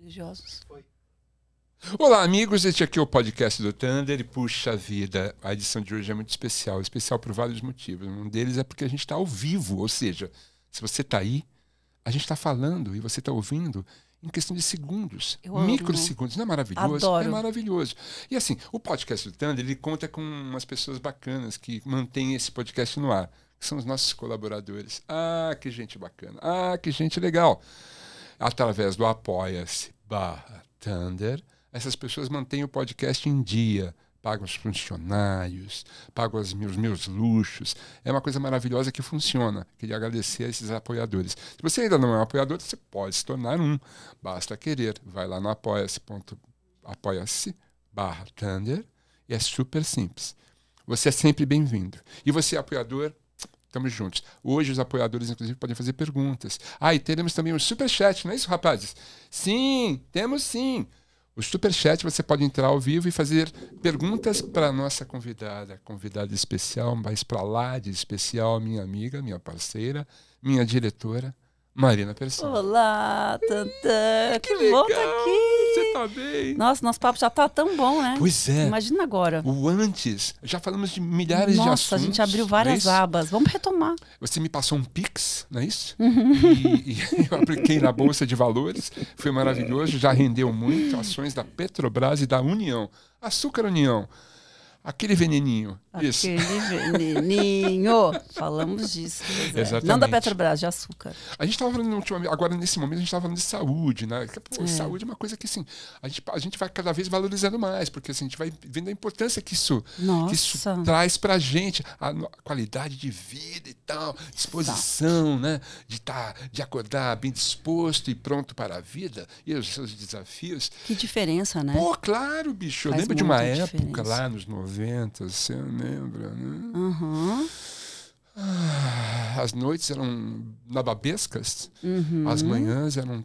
religiosos. Olá, amigos. Este aqui é o podcast do Thunder. E puxa vida, a edição de hoje é muito especial. Especial por vários motivos. Um deles é porque a gente está ao vivo, ou seja, se você está aí, a gente está falando e você está ouvindo em questão de segundos, Eu amo. microsegundos. Não é maravilhoso? Adoro. É maravilhoso. E assim, o podcast do Thunder, ele conta com umas pessoas bacanas que mantêm esse podcast no ar, que são os nossos colaboradores. Ah, que gente bacana. Ah, que gente legal. Através do Apoia-se barra Thunder, essas pessoas mantêm o podcast em dia, pagam os funcionários, pagam os meus, meus luxos. É uma coisa maravilhosa que funciona. Queria agradecer a esses apoiadores. Se você ainda não é um apoiador, você pode se tornar um. Basta querer. Vai lá no apoia-se apoia-se barra Thunder e é super simples. Você é sempre bem-vindo. E você é apoiador, estamos juntos. Hoje os apoiadores, inclusive, podem fazer perguntas. Ah, e teremos também o superchat, não é isso, rapazes? Sim, temos sim. O superchat você pode entrar ao vivo e fazer perguntas para a nossa convidada, convidada especial, mais para lá de especial, minha amiga, minha parceira, minha diretora, Marina Persson. Olá, Tantã. Que, legal, bom tá aqui. Você tá bem? Nossa, nosso papo já tá tão bom, né? Pois é. Imagina agora. O antes, já falamos de milhares de Nossa, assuntos. a gente abriu é várias isso? abas. Vamos retomar. Você me passou um Pix, não é isso? Uhum. E, e eu apliquei na Bolsa de Valores, foi maravilhoso, já rendeu muito. Ações da Petrobras e da União. Açúcar União. Aquele veneninho. Isso. Aquele veneninho. Falamos disso. Exatamente. Não da Petrobras, de açúcar. A gente estava falando agora nesse momento a gente estava falando de saúde, né? Pô, É. Saúde é uma coisa que assim, a gente, a gente vai cada vez valorizando mais, porque assim, a gente vai vendo a importância que isso, que isso traz pra gente, a, a qualidade de vida e tal, disposição, né? De tá, de acordar bem disposto e pronto para a vida e os seus desafios. Que diferença, né? Pô, claro, bicho. Eu Faz lembro de uma época diferença. lá nos 90, você lembra, né? Uhum. As noites eram nababescas, Uhum. as manhãs eram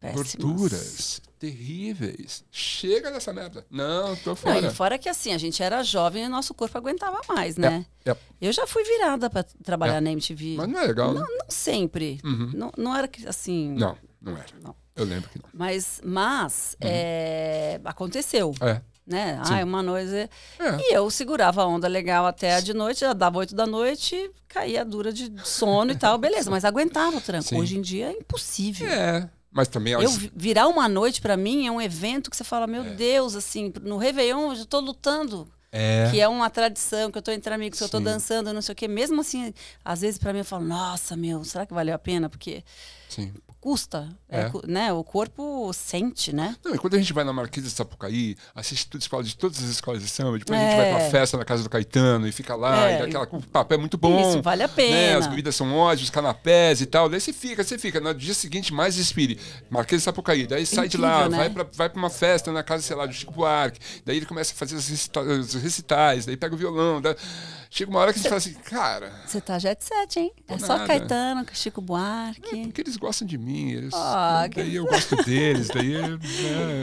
Péssimas. torturas terríveis. Chega dessa merda. Não, tô Não, fora. e fora que assim, a gente era jovem e nosso corpo aguentava mais, né? É, Eu já fui virada para trabalhar É. na MTV. Mas não é legal, né? Não sempre. Uhum. Não, não era assim. Não, não era. Não. Eu lembro que não. Mas, mas é, aconteceu, É. né? Sim. Ah, uma noite. É. E eu segurava a onda legal até a de noite, já dava oito da noite, caía dura de sono e tal, beleza. Mas aguentava o tranco. Sim. Hoje em dia é impossível. É. Mas também Eu virar uma noite pra mim é um evento que você fala, meu É. Deus, assim, no Réveillon eu já tô lutando. É. Que é uma tradição, que eu tô entre amigos, que eu tô dançando, não sei o quê. Mesmo assim, às vezes pra mim eu falo, nossa, meu, será que valeu a pena? Porque Sim. Custa, é, É. né? O corpo sente, né? Não, e quando a gente vai na Marquesa de Sapucaí, assiste tudo escola de todas as escolas de samba, depois a gente É. vai pra festa na casa do Caetano e fica lá, É. e dá aquela, o papo é muito bom. Isso, vale a Né? pena. As bebidas são ótimas, os canapés e tal. Daí você fica, você fica. No dia seguinte, mais inspire. Marquês de Sapucaí. Daí sai de lá, né? vai, pra, vai pra uma festa na casa, sei lá, do Chico Buarque. Daí ele começa a fazer os recitais, daí pega o violão. daí- Chega uma hora que a gente fala assim, cara, Você tá jet set, hein? É Tô só nada. Caetano, Chico Buarque. porque eles gostam de mim. Eles, que- daí eu gosto deles, daí é,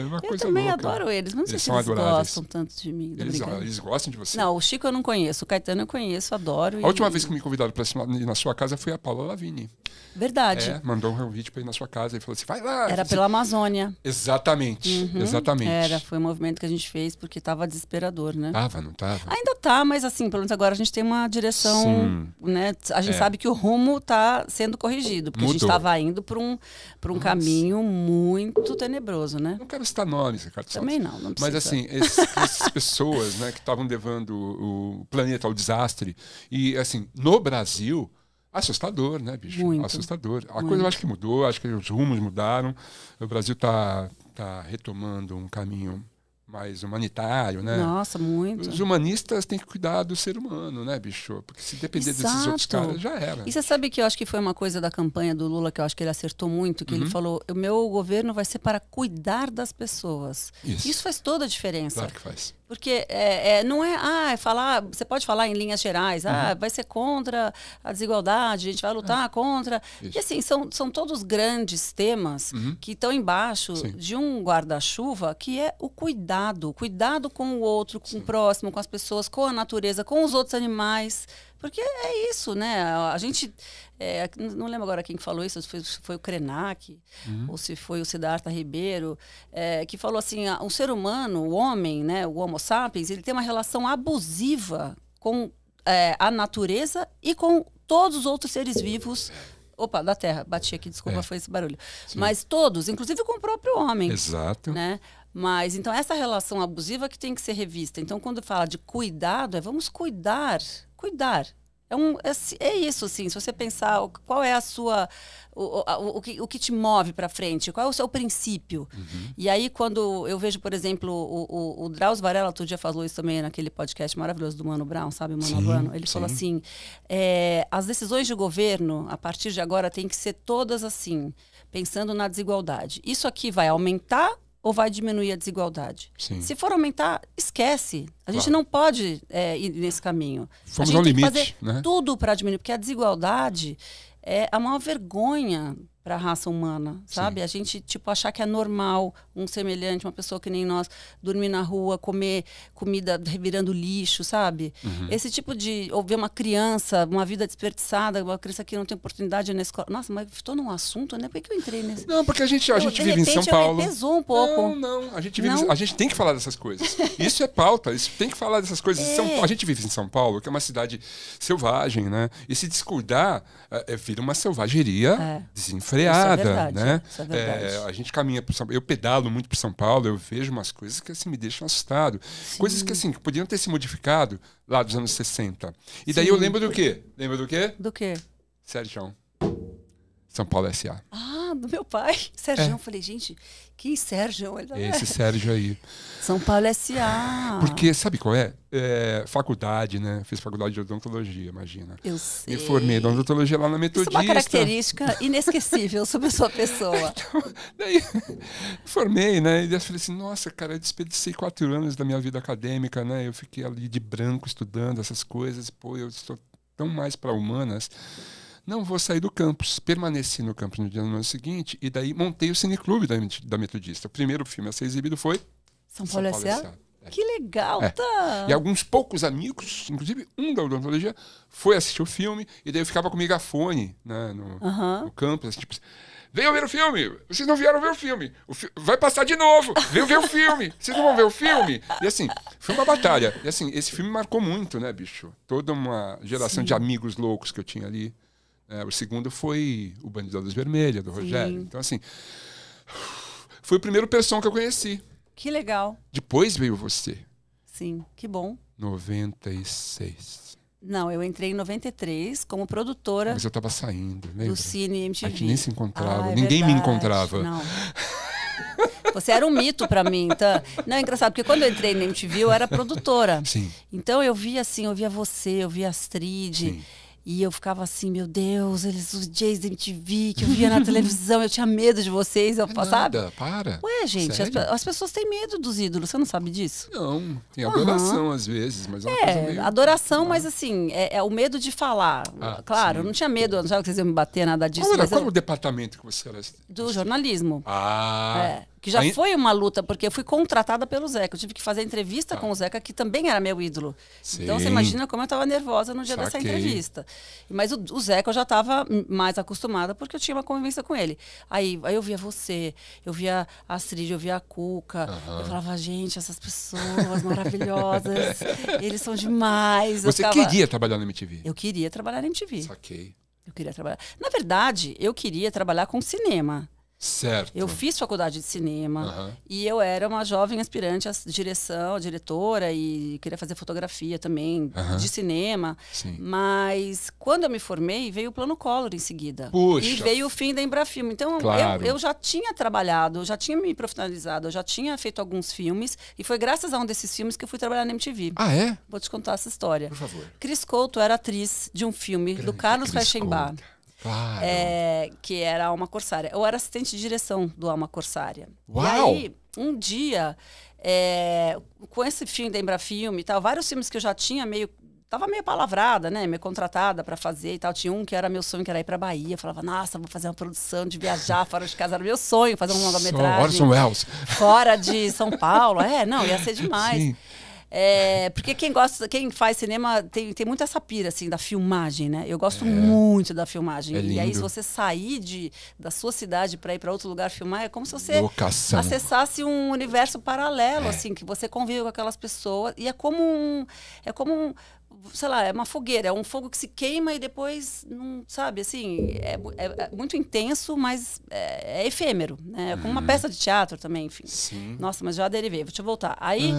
é uma Eu coisa também louca. adoro eles. Não sei se eles adoráveis. gostam tanto de mim. Eles, eles gostam de você. Não, o Chico eu não conheço. O Caetano eu conheço, adoro. A última vez que me convidaram para ir na sua casa foi a Paula Lavigne. Verdade. É, mandou um convite para ir na sua casa e falou assim: vai lá. Era Você- pela Amazônia. Exatamente, Uhum. exatamente. Era, foi um movimento que a gente fez porque tava desesperador, né? Tava, não tava? Ainda tá, mas assim, pelo menos agora a gente tem uma direção, Sim. né? A gente É. sabe que o rumo tá sendo corrigido, porque a gente Mudou. estava indo para um, pra um caminho muito tenebroso, né? Não quero citar nomes, Ricardo. Também não, não precisa. Mas assim, esses- essas pessoas né, que estavam levando o, o planeta ao desastre, e assim, no Brasil, assustador, né, bicho? Muito. Assustador. A Muito. coisa eu acho que mudou, acho que os rumos mudaram. O Brasil está tá retomando um caminho mais humanitário, né? Nossa, muito. Os humanistas têm que cuidar do ser humano, né, bicho? Porque se depender desses outros Exato. caras, já era. E você sabe que eu acho que foi uma coisa da campanha do Lula que eu acho que ele acertou muito, que ele Uhum. falou: o meu governo vai ser para cuidar das pessoas. Isso. Isso faz toda a diferença. Claro que faz. Porque é, é, não é, ah, é falar, você pode falar em linhas gerais, Uhum. ah, vai ser contra a desigualdade, a gente vai lutar contra. É. Isso. E assim, são, são todos grandes temas Uhum. que estão embaixo Sim. de um guarda-chuva que é o cuidado. Cuidado com o outro, com o próximo, com as pessoas, com a natureza, com os outros animais. Porque é isso, né? A gente. É, não lembro agora quem que falou isso, se foi, se foi o Krenak ou se foi o Siddhartha Ribeiro, é, que falou assim: ah, o ser humano, o homem, né, o Homo sapiens, ele tem uma relação abusiva com é, a natureza e com todos os outros seres vivos. Opa, da Terra, bati aqui, desculpa, É. foi esse barulho. Mas todos, inclusive com o próprio homem Exato. né? Mas então essa relação abusiva que tem que ser revista. Então quando fala de cuidado, é vamos cuidar, cuidar. É, um, é, é isso, assim. Se você pensar qual é a sua. O, o- o, que, o que te move para frente, qual é o seu princípio. Uhum. E aí, quando eu vejo, por exemplo, o, o, o Drauzio Varela, outro dia falou isso também naquele podcast maravilhoso do Mano Brown, sabe? Mano Sim, Albano. Ele sim. falou assim: é, as decisões de governo, a partir de agora, têm que ser todas assim, pensando na desigualdade. Isso aqui vai aumentar ou vai diminuir a desigualdade? Sim. Se for aumentar, esquece. A gente Claro. não pode é, ir nesse caminho. Fomos a gente ao tem que limite, fazer né? tudo para diminuir, porque a desigualdade é a maior vergonha para a raça humana, sabe? A gente tipo achar que é normal um semelhante, uma pessoa que nem nós, dormir na rua, comer comida revirando lixo, sabe? Uhum. Esse tipo de ou ver uma criança, uma vida desperdiçada, uma criança que não tem oportunidade na escola. Nossa, mas estou num assunto, né? Por que que eu entrei nesse? Não, porque a gente, a Eu, gente de vive em São repente, Paulo. Pesou um pouco. Não, não. A gente, vive, Não? a gente tem que falar dessas coisas. Isso é pauta. Isso tem que falar dessas coisas. É. São a gente vive em São Paulo, que é uma cidade selvagem, né? E se descuidar, é, é, vira uma selvageria É. desenfreada, Isso é verdade, né? isso é verdade. É, a gente caminha por São Eu pedalo muito por São Paulo, eu vejo umas coisas que assim, me deixam assustado. Coisas que assim, que podiam ter se modificado lá dos anos 60. E daí eu Sim. lembro do quê? Lembra do quê? Do quê? Sérgio. São Paulo S.A. Ah, do meu pai. Sérgio, eu falei, gente, que Sérgio? É. Esse Sérgio aí. São Paulo S.A. Porque, sabe qual é? É, Faculdade, né? Fiz faculdade de odontologia, imagina. Eu sei. Me formei em odontologia lá na Isso é Metodista. uma característica inesquecível sobre a sua pessoa. Daí, formei, né? E daí eu falei assim, nossa, cara, eu desperdicei quatro anos da minha vida acadêmica, né? Eu fiquei ali de branco estudando essas coisas. Pô, eu estou tão mais para humanas. Não vou sair do campus. Permaneci no campus no dia no ano seguinte e daí montei o cineclube da, da Metodista. O primeiro filme a ser exibido foi São Paulo S.A.? S.A.. É. Que legal, É. tá? E alguns poucos amigos, inclusive um da odontologia, foi assistir o filme e daí eu ficava com o megafone né, no, Aham. no campus, assim, tipo, venham ver o filme, vocês não vieram ver o filme, o fi- vai passar de novo, venham ver o filme, vocês não vão ver o filme. E assim, foi uma batalha. E assim, esse filme marcou muito, né, bicho? Toda uma geração de amigos loucos que eu tinha ali. É, o segundo foi o Bandido da Luz Vermelha, do Rogério. Então assim, foi o primeiro person que eu conheci. Que legal. Depois veio você, Sim, que bom. 96. Não, eu entrei em 93 como produtora Mas eu tava saindo, lembra? do Cine MTV. A gente nem se encontrava, Ah, é ninguém me verdade. encontrava. Não. Você era um mito pra mim, tá? Não, é engraçado, porque quando eu entrei na MTV, eu era produtora. Sim. Então eu via assim, eu via você, eu via Astrid. Sim. E eu ficava assim, meu Deus, eles, os Jays da MTV, que eu via na televisão, eu tinha medo de vocês, eu, É sabe? nada, para. Ué, gente, as, as pessoas têm medo dos ídolos, você não sabe disso? Não, tem adoração às vezes, mas é É, meio... adoração, mas assim, é, é o medo de falar. Ah, claro, sim. eu não tinha medo, eu não achava que vocês iam me bater, nada disso. Qual era mas qual eu- o departamento que você era? do jornalismo. Ah, É, que já Aí- foi uma luta, porque eu fui contratada pelo Zeca. Eu tive que fazer entrevista Tá. com o Zeca, que também era meu ídolo. Então você Sim. imagina como eu estava nervosa no dia dessa Saquei. entrevista. Mas o, o Zeca eu já estava mais acostumada, porque eu tinha uma convivência com ele. Aí, aí eu via você, eu via a Astrid, eu via a Cuca. Aham. Eu falava, gente, essas pessoas maravilhosas, eles são demais. Você ficava- queria trabalhar na MTV? Eu queria trabalhar na MTV. Saquei. Eu queria trabalhar. Na verdade, eu queria trabalhar com cinema. Certo. Eu fiz faculdade de cinema Aham. e eu era uma jovem aspirante à direção, diretora e queria fazer fotografia também Aham. de cinema. Sim. Mas quando eu me formei, veio o plano Collor em seguida. Puxa. E veio o fim da Embrafilme. Então Claro. eu, eu já tinha trabalhado, eu já tinha me profissionalizado, eu já tinha feito alguns filmes e foi graças a um desses filmes que eu fui trabalhar na MTV. Ah, é? Vou te contar essa história. Por favor. Cris Couto era atriz de um filme do Grande Carlos Cris Reichenbach. Couto. Claro. É, que era Alma Corsária. Eu era assistente de direção do Alma Corsária. Uau! E aí, um dia, é, com esse fim da Embrafilme e tal, vários filmes que eu já tinha meio. Tava meio palavrada, né? Meio contratada para fazer e tal. Tinha um que era meu sonho, que era ir pra Bahia. Falava, nossa, vou fazer uma produção de viajar fora de casa. Era meu sonho fazer um Só longa-metragem Orson Welles. fora de São Paulo. É, não, ia ser demais. Sim. É, porque quem gosta, quem faz cinema tem, tem muito essa pira, assim, da filmagem, né? Eu gosto muito da filmagem. É e aí, se você sair de, da sua cidade para ir para outro lugar filmar, é como se você Locação. acessasse um universo paralelo, É. assim, que você convive com aquelas pessoas. E é como um. É como um. Sei lá, é uma fogueira, é um fogo que se queima e depois, não, sabe, assim, é, é- é muito intenso, mas é, é efêmero, né? É como Uhum. uma peça de teatro também, enfim. Sim. Nossa, mas já derivei, deixa eu voltar. Aí,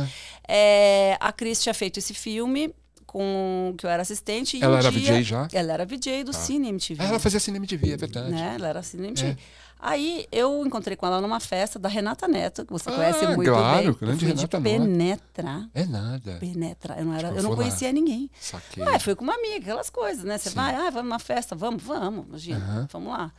é, a Cris tinha feito esse filme com que eu era assistente. e Ela um era dia- VJ já? Ela era VJ do Cine MTV. Ah, ela fazia cinema de via, é verdade. Né? Ela era Cine MTV. Aí eu encontrei com ela numa festa da Renata Neto, que você Ah, conhece muito claro, bem. grande eu fui Renata de Neto. penetra. É nada. Penetra. Eu não, era, eu eu não vou lá. conhecia ninguém. Saquei. Ah, fui com uma amiga, aquelas coisas, né? Você Sim. vai, ah, vamos numa festa, vamos, vamos, imagina, vamos lá.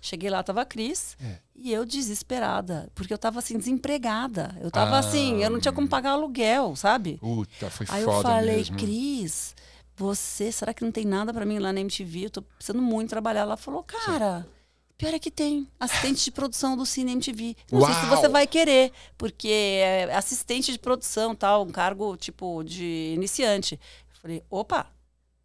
Cheguei lá, tava a Cris, É. e eu desesperada, porque eu tava assim, desempregada. Eu tava Ah, assim, eu não tinha como pagar aluguel, sabe? Puta, foi Aí foda eu falei, mesmo. Cris, você, será que não tem nada pra mim lá na MTV? Eu tô precisando muito trabalhar. Ela falou, cara, pior é que tem. Assistente de produção do Cine MTV. Não sei se Uau! você vai querer, porque é assistente de produção, tal, um cargo tipo de iniciante. Eu falei, opa,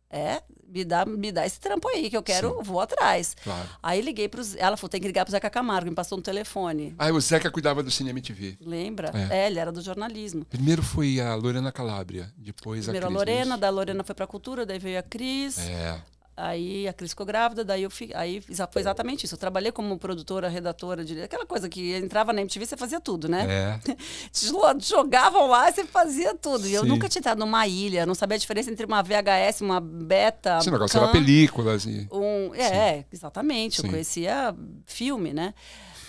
é, me dá, me dá esse trampo aí que eu quero, vou atrás. Claro. Aí liguei para ela falou, tem que ligar pro Zeca Camargo, me passou um telefone. Ah, o Zeca cuidava do cinema TV. Lembra? É. É, ele era do jornalismo. Primeiro foi a Lorena Calabria, depois Primeiro a a Cris. Lorena, da Lorena foi pra cultura, daí veio a Cris. É. Aí a Cris ficou grávida, daí eu fi, aí foi exatamente isso. Eu trabalhei como produtora, redatora, de, aquela coisa que entrava na MTV, você fazia tudo, né? É. Te jogavam lá e você fazia tudo. E eu Sim. nunca tinha entrado numa ilha, não sabia a diferença entre uma VHS, uma beta. Esse negócio era películas e. um, é, exatamente. Sim. Eu conhecia filme, né?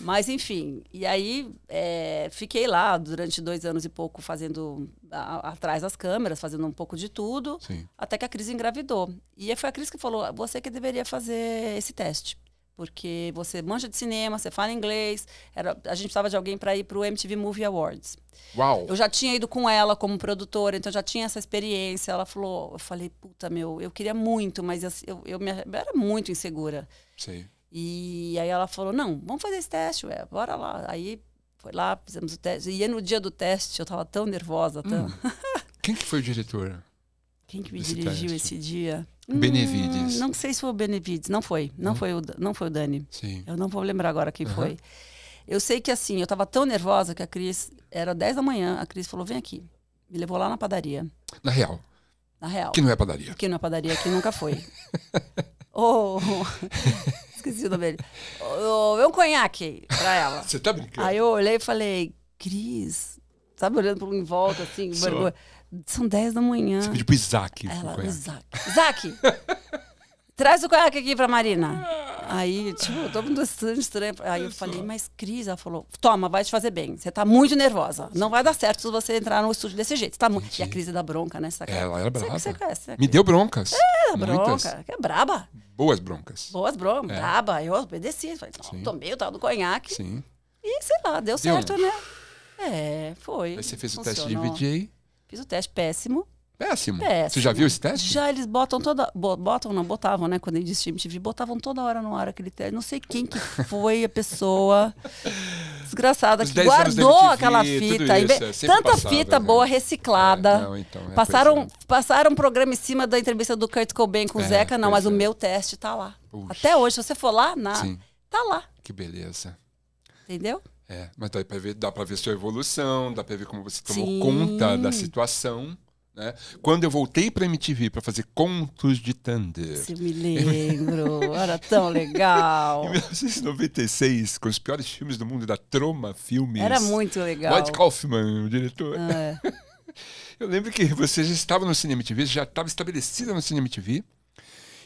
Mas, enfim. E aí, é, fiquei lá durante dois anos e pouco fazendo a- atrás das câmeras, fazendo um pouco de tudo, Sim. até que a Cris engravidou. E aí foi a Cris que falou: você que deveria fazer esse teste. Porque você manja de cinema, você fala inglês. Era, a gente precisava de alguém para ir para o MTV Movie Awards. Uau! Eu já tinha ido com ela como produtora, então já tinha essa experiência. Ela falou, eu falei, puta, meu, eu queria muito, mas eu, eu, eu me- eu era muito insegura. Sei. E aí ela falou, não, vamos fazer esse teste, ué, bora lá. Aí foi lá, fizemos o teste. E no dia do teste, eu tava tão nervosa, tão... Quem que foi o diretor? Quem que me Hum. Esse dirigiu teste. esse dia? Benevides. Hum, não sei se foi o Benevides, não foi. Não, Não? foi, o, não foi o Dani. Sim. Eu não vou lembrar agora quem Aham. foi. Eu sei que assim, eu tava tão nervosa que a Cris, era 10 da manhã, a Cris falou, vem aqui. Me levou lá na padaria, Na real, na real. que não é padaria. Que na padaria que nunca foi. oh, esqueci o nome dele. Oh, um conhaque pra ela. Você tá brincando? Aí eu olhei e falei, Cris, sabe, olhando em volta, assim, Só. vergonha. São 10 da manhã. Você pediu pro Isaac. Ela. Isaac. Isaac, traz o conhaque aqui pra Marina. Aí, tipo, todo mundo estranho, estranho. Aí eu falei, mas Cris, ela falou, toma, vai te fazer bem. Você tá muito nervosa. Não vai dar certo se você entrar no estúdio desse jeito. Você tá muito... E a Cris é da bronca, né? Você Ela era Você- brava. Você conhece, né? Me deu broncas. É, Muitas. bronca, é braba. Boas broncas. Boas broncas, É. braba. Eu obedeci. Falei, não, tomei o tal do conhaque. Sim. E sei lá, deu, Deu. certo, né? É, foi. Aí você fez o teste de Funcionou. VJ. Fiz o teste péssimo. Péssimo. Péssimo. Você já viu esse teste? Já eles botam toda. bo- Botam, não, botavam, né? Quando eles time TV, botavam toda hora no ar aquele teste. Não sei quem que foi a pessoa desgraçada Os que 10 anos da guardou aquela fita. isso, é, Tanta passava, fita né? boa reciclada. É, não, então, é, passaram, passaram um programa em cima da entrevista do Kurt Cobain com o É, Zeca, não, mas o meu teste tá lá. Puxa. Até hoje, se você for lá, na, Sim, tá lá. que beleza. Entendeu? É, mas dá pra ver, dá pra ver sua evolução, dá pra ver como você tomou Sim. conta da situação. Né? Quando eu voltei pra MTV pra fazer Contos de Thunder, Se eu me lembro. Era tão legal. em 1996, com os piores filmes do mundo da Troma Filmes. Era muito legal. Lloyd Kaufman, o diretor. É. Eu lembro que você já estava no Cinema TV, já estava estabelecida no Cinema TV.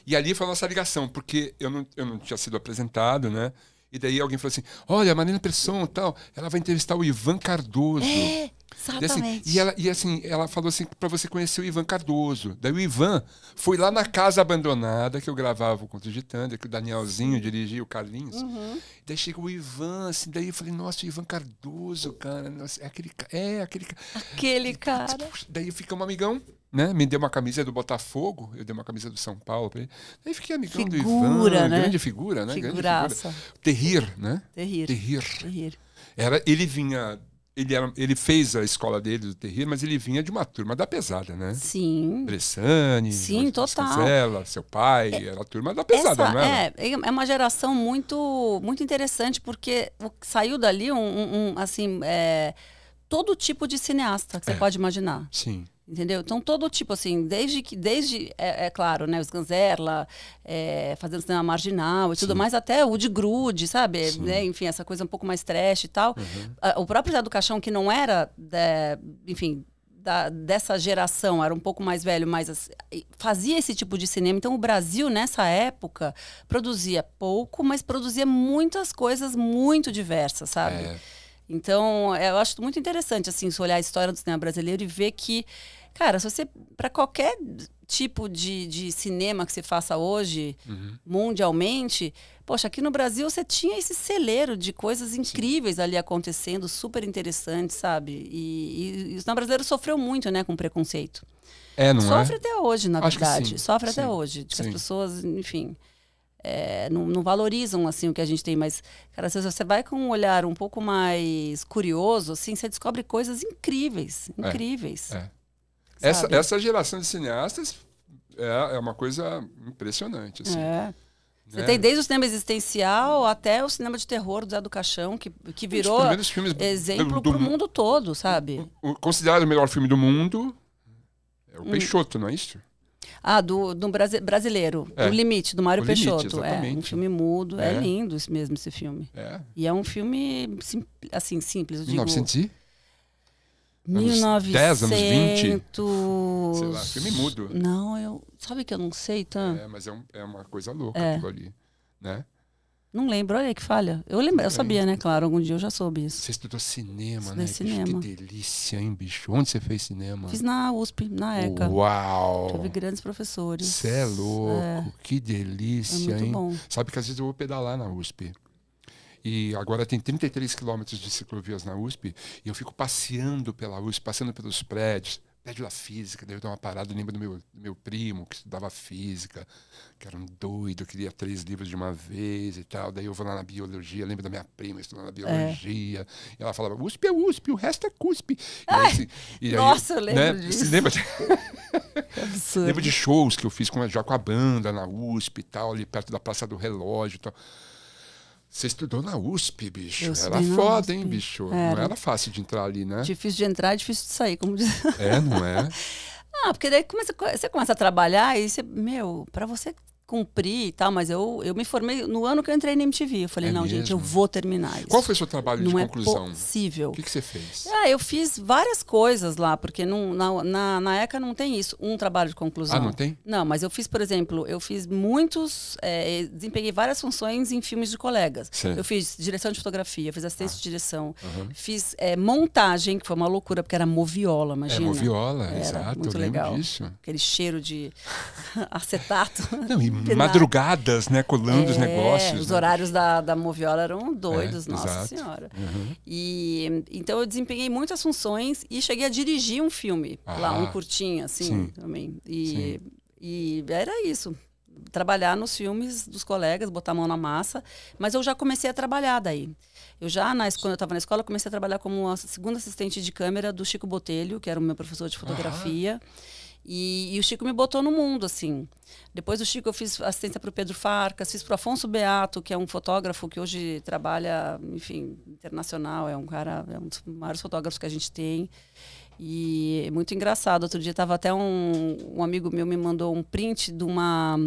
E ali foi a nossa ligação, porque eu não, eu não tinha sido apresentado, né? E daí alguém falou assim: Olha, a Marina Persson e tal, ela vai entrevistar o Ivan Cardoso. É, E, assim, exatamente. e, ela, e assim, ela falou assim para você conhecer o Ivan Cardoso. Daí o Ivan foi lá na casa abandonada que eu gravava o Conto de Thunder, que o Danielzinho dirigia, o Carlinhos. Uhum. Daí chegou o Ivan, assim, daí eu falei, nossa, o Ivan Cardoso, cara, nossa, é aquele É, aquele Aquele cara. Daí ficamos amigão, né? Me deu uma camisa do Botafogo, eu dei uma camisa do São Paulo pra ele. Daí fiquei amigão do Figura, Ivan, né? grande figura, né? Grande Figuraça. figura. Terrir, né? Terrir. Terrir. Terrir. Era, ele vinha, ele, era, ele fez a escola dele do terreiro, mas ele vinha de uma turma da pesada, né? Sim. Bressani, Sim, total. Cancela, seu pai, é, era a turma da pesada, essa, não é? É, é uma geração muito, muito interessante, porque saiu dali um, um assim, é, todo tipo de cineasta que você é. pode imaginar. Sim. Entendeu? Então, todo tipo, assim, desde que, desde, é, é claro, né, os Ganzerla, é, fazendo cinema marginal e Sim. tudo mais, até o de Grude, sabe? Né? Enfim, essa coisa um pouco mais trash e tal. Uhum. O próprio Zé do Caixão, que não era, é, enfim, da, dessa geração, era um pouco mais velho, mas assim, fazia esse tipo de cinema. Então, o Brasil, nessa época, produzia pouco, mas produzia muitas coisas muito diversas, sabe? É. Então, eu acho muito interessante, assim, se olhar a história do cinema brasileiro e ver que Cara, se você. para qualquer tipo de, de cinema que você faça hoje, uhum. mundialmente, poxa, aqui no Brasil você tinha esse celeiro de coisas incríveis Sim. ali acontecendo, super interessantes, sabe? E, e, e o cinema brasileiro sofreu muito, né, com preconceito. É, não Sofre é? até hoje, na Acho verdade. Sofre sim. até hoje. De que as pessoas, enfim. É, não, não, valorizam assim o que a gente tem, mas cara, se você vai com um olhar um pouco mais curioso, assim, você descobre coisas incríveis, é. incríveis. É, é. Essa, essa geração de cineastas é, é uma coisa impressionante. Assim. É. Você né? tem desde o cinema existencial até o cinema de terror do Zé do Caixão, que, que virou exemplo para o mundo todo, sabe? O, o, considerado o melhor filme do mundo é o hum. Peixoto, não é isso? Ah, do, do brasi brasileiro. É. O Limite, do Mário Peixoto. é, um filme mudo. É. é lindo esse mesmo, esse filme. É. E é um filme, sim, assim, simples. Eu digo, 1900 1900... 10, anos 20? Sei lá, filme mudo. Não, eu... Sabe que eu não sei, tá? É, mas é, um, é uma coisa louca é. aquilo ali, né? Não lembro, olha aí que falha. Eu lembro, eu sabia, né? Claro, algum dia eu já soube isso. Você estudou cinema, Estudei né? Cinema. Bicho, que delícia, hein, bicho? Onde você fez cinema? Fiz na USP, na ECA. Uau! Tive grandes professores. Você é louco, é. que delícia, é muito hein? Bom. Sabe que às vezes eu vou pedalar na USP. E agora tem 33 quilômetros de ciclovias na USP. E eu fico passeando pela USP, passando pelos prédios. Prédio da física, daí eu dou uma parada, lembro do meu, do meu primo que estudava física, que era um doido, queria três livros de uma vez e tal. Daí eu vou lá na biologia, lembro da minha prima estudando na biologia. É. E ela falava, USP é USP, o resto é CUSP. Ai, e aí, nossa, eu lembro né, disso. Lembra de... lembro de shows que eu fiz com, já com a banda na USP e tal, ali perto da Praça do Relógio e tal. Você estudou na USP, bicho. Eu era foda, USP. hein, bicho? Era. Não era fácil de entrar ali, né? Difícil de entrar, difícil de sair, como diz. É, não é? ah, porque daí começa, você começa a trabalhar e você, meu, para você cumprir e tal, mas eu, eu me formei no ano que eu entrei na MTV. Eu falei, é não, mesmo? gente, eu vou terminar isso. Qual foi o seu trabalho não de é conclusão? Não é possível. O que, que você fez? Ah, eu fiz várias coisas lá, porque não, na, na, na, ECA não tem isso, um trabalho de conclusão. Ah, não tem? Não, mas eu fiz, por exemplo, eu fiz muitos, é, desempenhei várias funções em filmes de colegas. Sim. Eu fiz direção de fotografia, fiz assistência ah. de direção, uhum. fiz é, montagem, que foi uma loucura, porque era moviola, imagina. É, moviola, era exato, muito legal. disso. Aquele cheiro de acetato. Não, e madrugada né? Colando é, os negócios. Os né? horários da, da Moviola eram doidos, é, nossa exato. senhora. Uhum. E então eu desempenhei muitas funções e cheguei a dirigir um filme ah, lá, um curtinho, assim, sim. também. E, e era isso. Trabalhar nos filmes dos colegas, botar a mão na massa. Mas eu já comecei a trabalhar daí. Eu já, na, quando eu estava na escola, comecei a trabalhar como a segunda assistente de câmera do Chico Botelho, que era o meu professor de fotografia. Ah. E, e, o Chico me botou no mundo, assim. Depois do Chico, eu fiz assistência para o Pedro Farcas, fiz para o Afonso Beato, que é um fotógrafo que hoje trabalha, enfim, internacional, é um cara, é um dos maiores fotógrafos que a gente tem. E é muito engraçado. Outro dia estava até um, um amigo meu me mandou um print de uma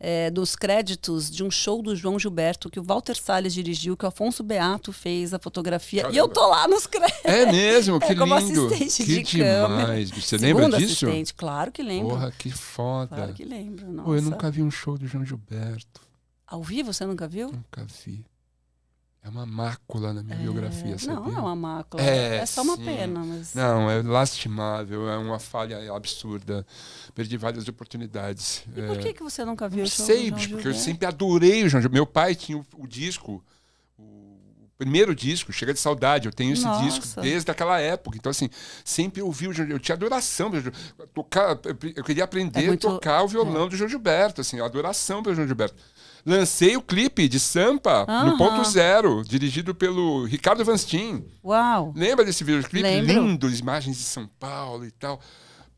é, dos créditos de um show do João Gilberto que o Walter Salles dirigiu, que o Afonso Beato fez a fotografia. Caramba. E eu tô lá nos créditos. É mesmo? Que é, como lindo. assistente que de demais. Você Segunda lembra disso? assistente, claro que lembro. Porra, que foda. Claro que lembro. Nossa. Pô, eu nunca vi um show do João Gilberto. Ao vivo você nunca viu? Nunca vi. É uma mácula na minha é... biografia, sabia? Não, não é uma mácula. É, é só uma sim. pena. Mas... Não, é lastimável, é uma falha absurda. Perdi várias oportunidades. E por que, que você nunca viu o show sei, porque eu sempre adorei o João Gilberto. Meu pai tinha o, o disco, o primeiro disco, Chega de Saudade. Eu tenho esse Nossa. disco desde aquela época. Então, assim, sempre ouvi o João Eu tinha adoração. Tocar, eu queria aprender é muito... a tocar o violão é. do João Gilberto, assim, adoração pelo João Gilberto. Lancei o clipe de Sampa no Aham. Ponto Zero, dirigido pelo Ricardo Vanstin. Uau. Lembra desse videoclipe Lembro. lindo, imagens de São Paulo e tal?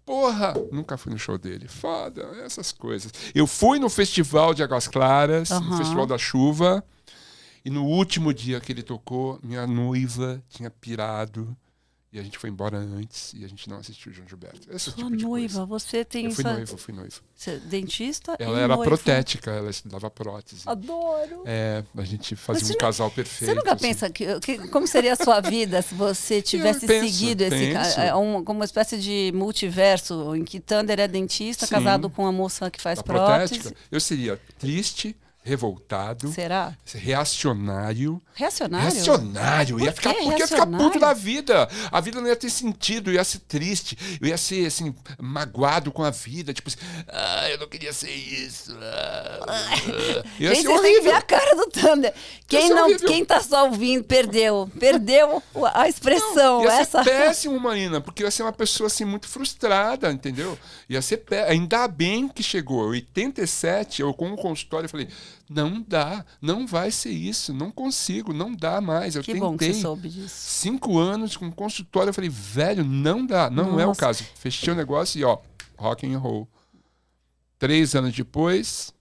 Porra, nunca fui no show dele. Foda, essas coisas. Eu fui no Festival de Águas Claras, no Aham. Festival da Chuva, e no último dia que ele tocou, minha noiva tinha pirado. E a gente foi embora antes e a gente não assistiu o João Gilberto. Esse Sua tipo de noiva, coisa. você tem Eu fui essa- noivo, fui noivo. você- dentista Ela era noivo. protética, ela estudava prótese. Adoro. É, a gente fazia um não- casal perfeito. Você nunca assim. pensa que, que- como seria a sua vida se você tivesse penso, seguido esse ca- penso. é um- como uma espécie de multiverso em que Thunder é dentista, Sim. casado com a moça que faz prótese? protética? Eu seria triste, revoltado, Será? reacionário. Reacionário? Reacionário. Por ia ficar, que porque ia ficar puto da vida. A vida não ia ter sentido, eu ia ser triste. Eu ia ser, assim, magoado com a vida. Tipo assim, ah, eu não queria ser isso. Ah, ah. Ia Gente, ser vocês têm que ver horrível. a cara do Thunder. Quem, não, horrível. quem tá só ouvindo, perdeu. Perdeu a expressão. Ia essa... ser péssimo, Marina, porque ia ser uma pessoa assim muito frustrada, entendeu? Ia ser pé. Ainda bem que chegou. Em 87, eu com um consultório, falei: não dá, não vai ser isso, não consigo, não dá mais. Eu Que tentei. bom que você soube disso. Cinco anos com consultório, eu falei, velho, não dá, não é o Nossa. caso. Fechei o negócio e ó, rock and roll. Três anos depois,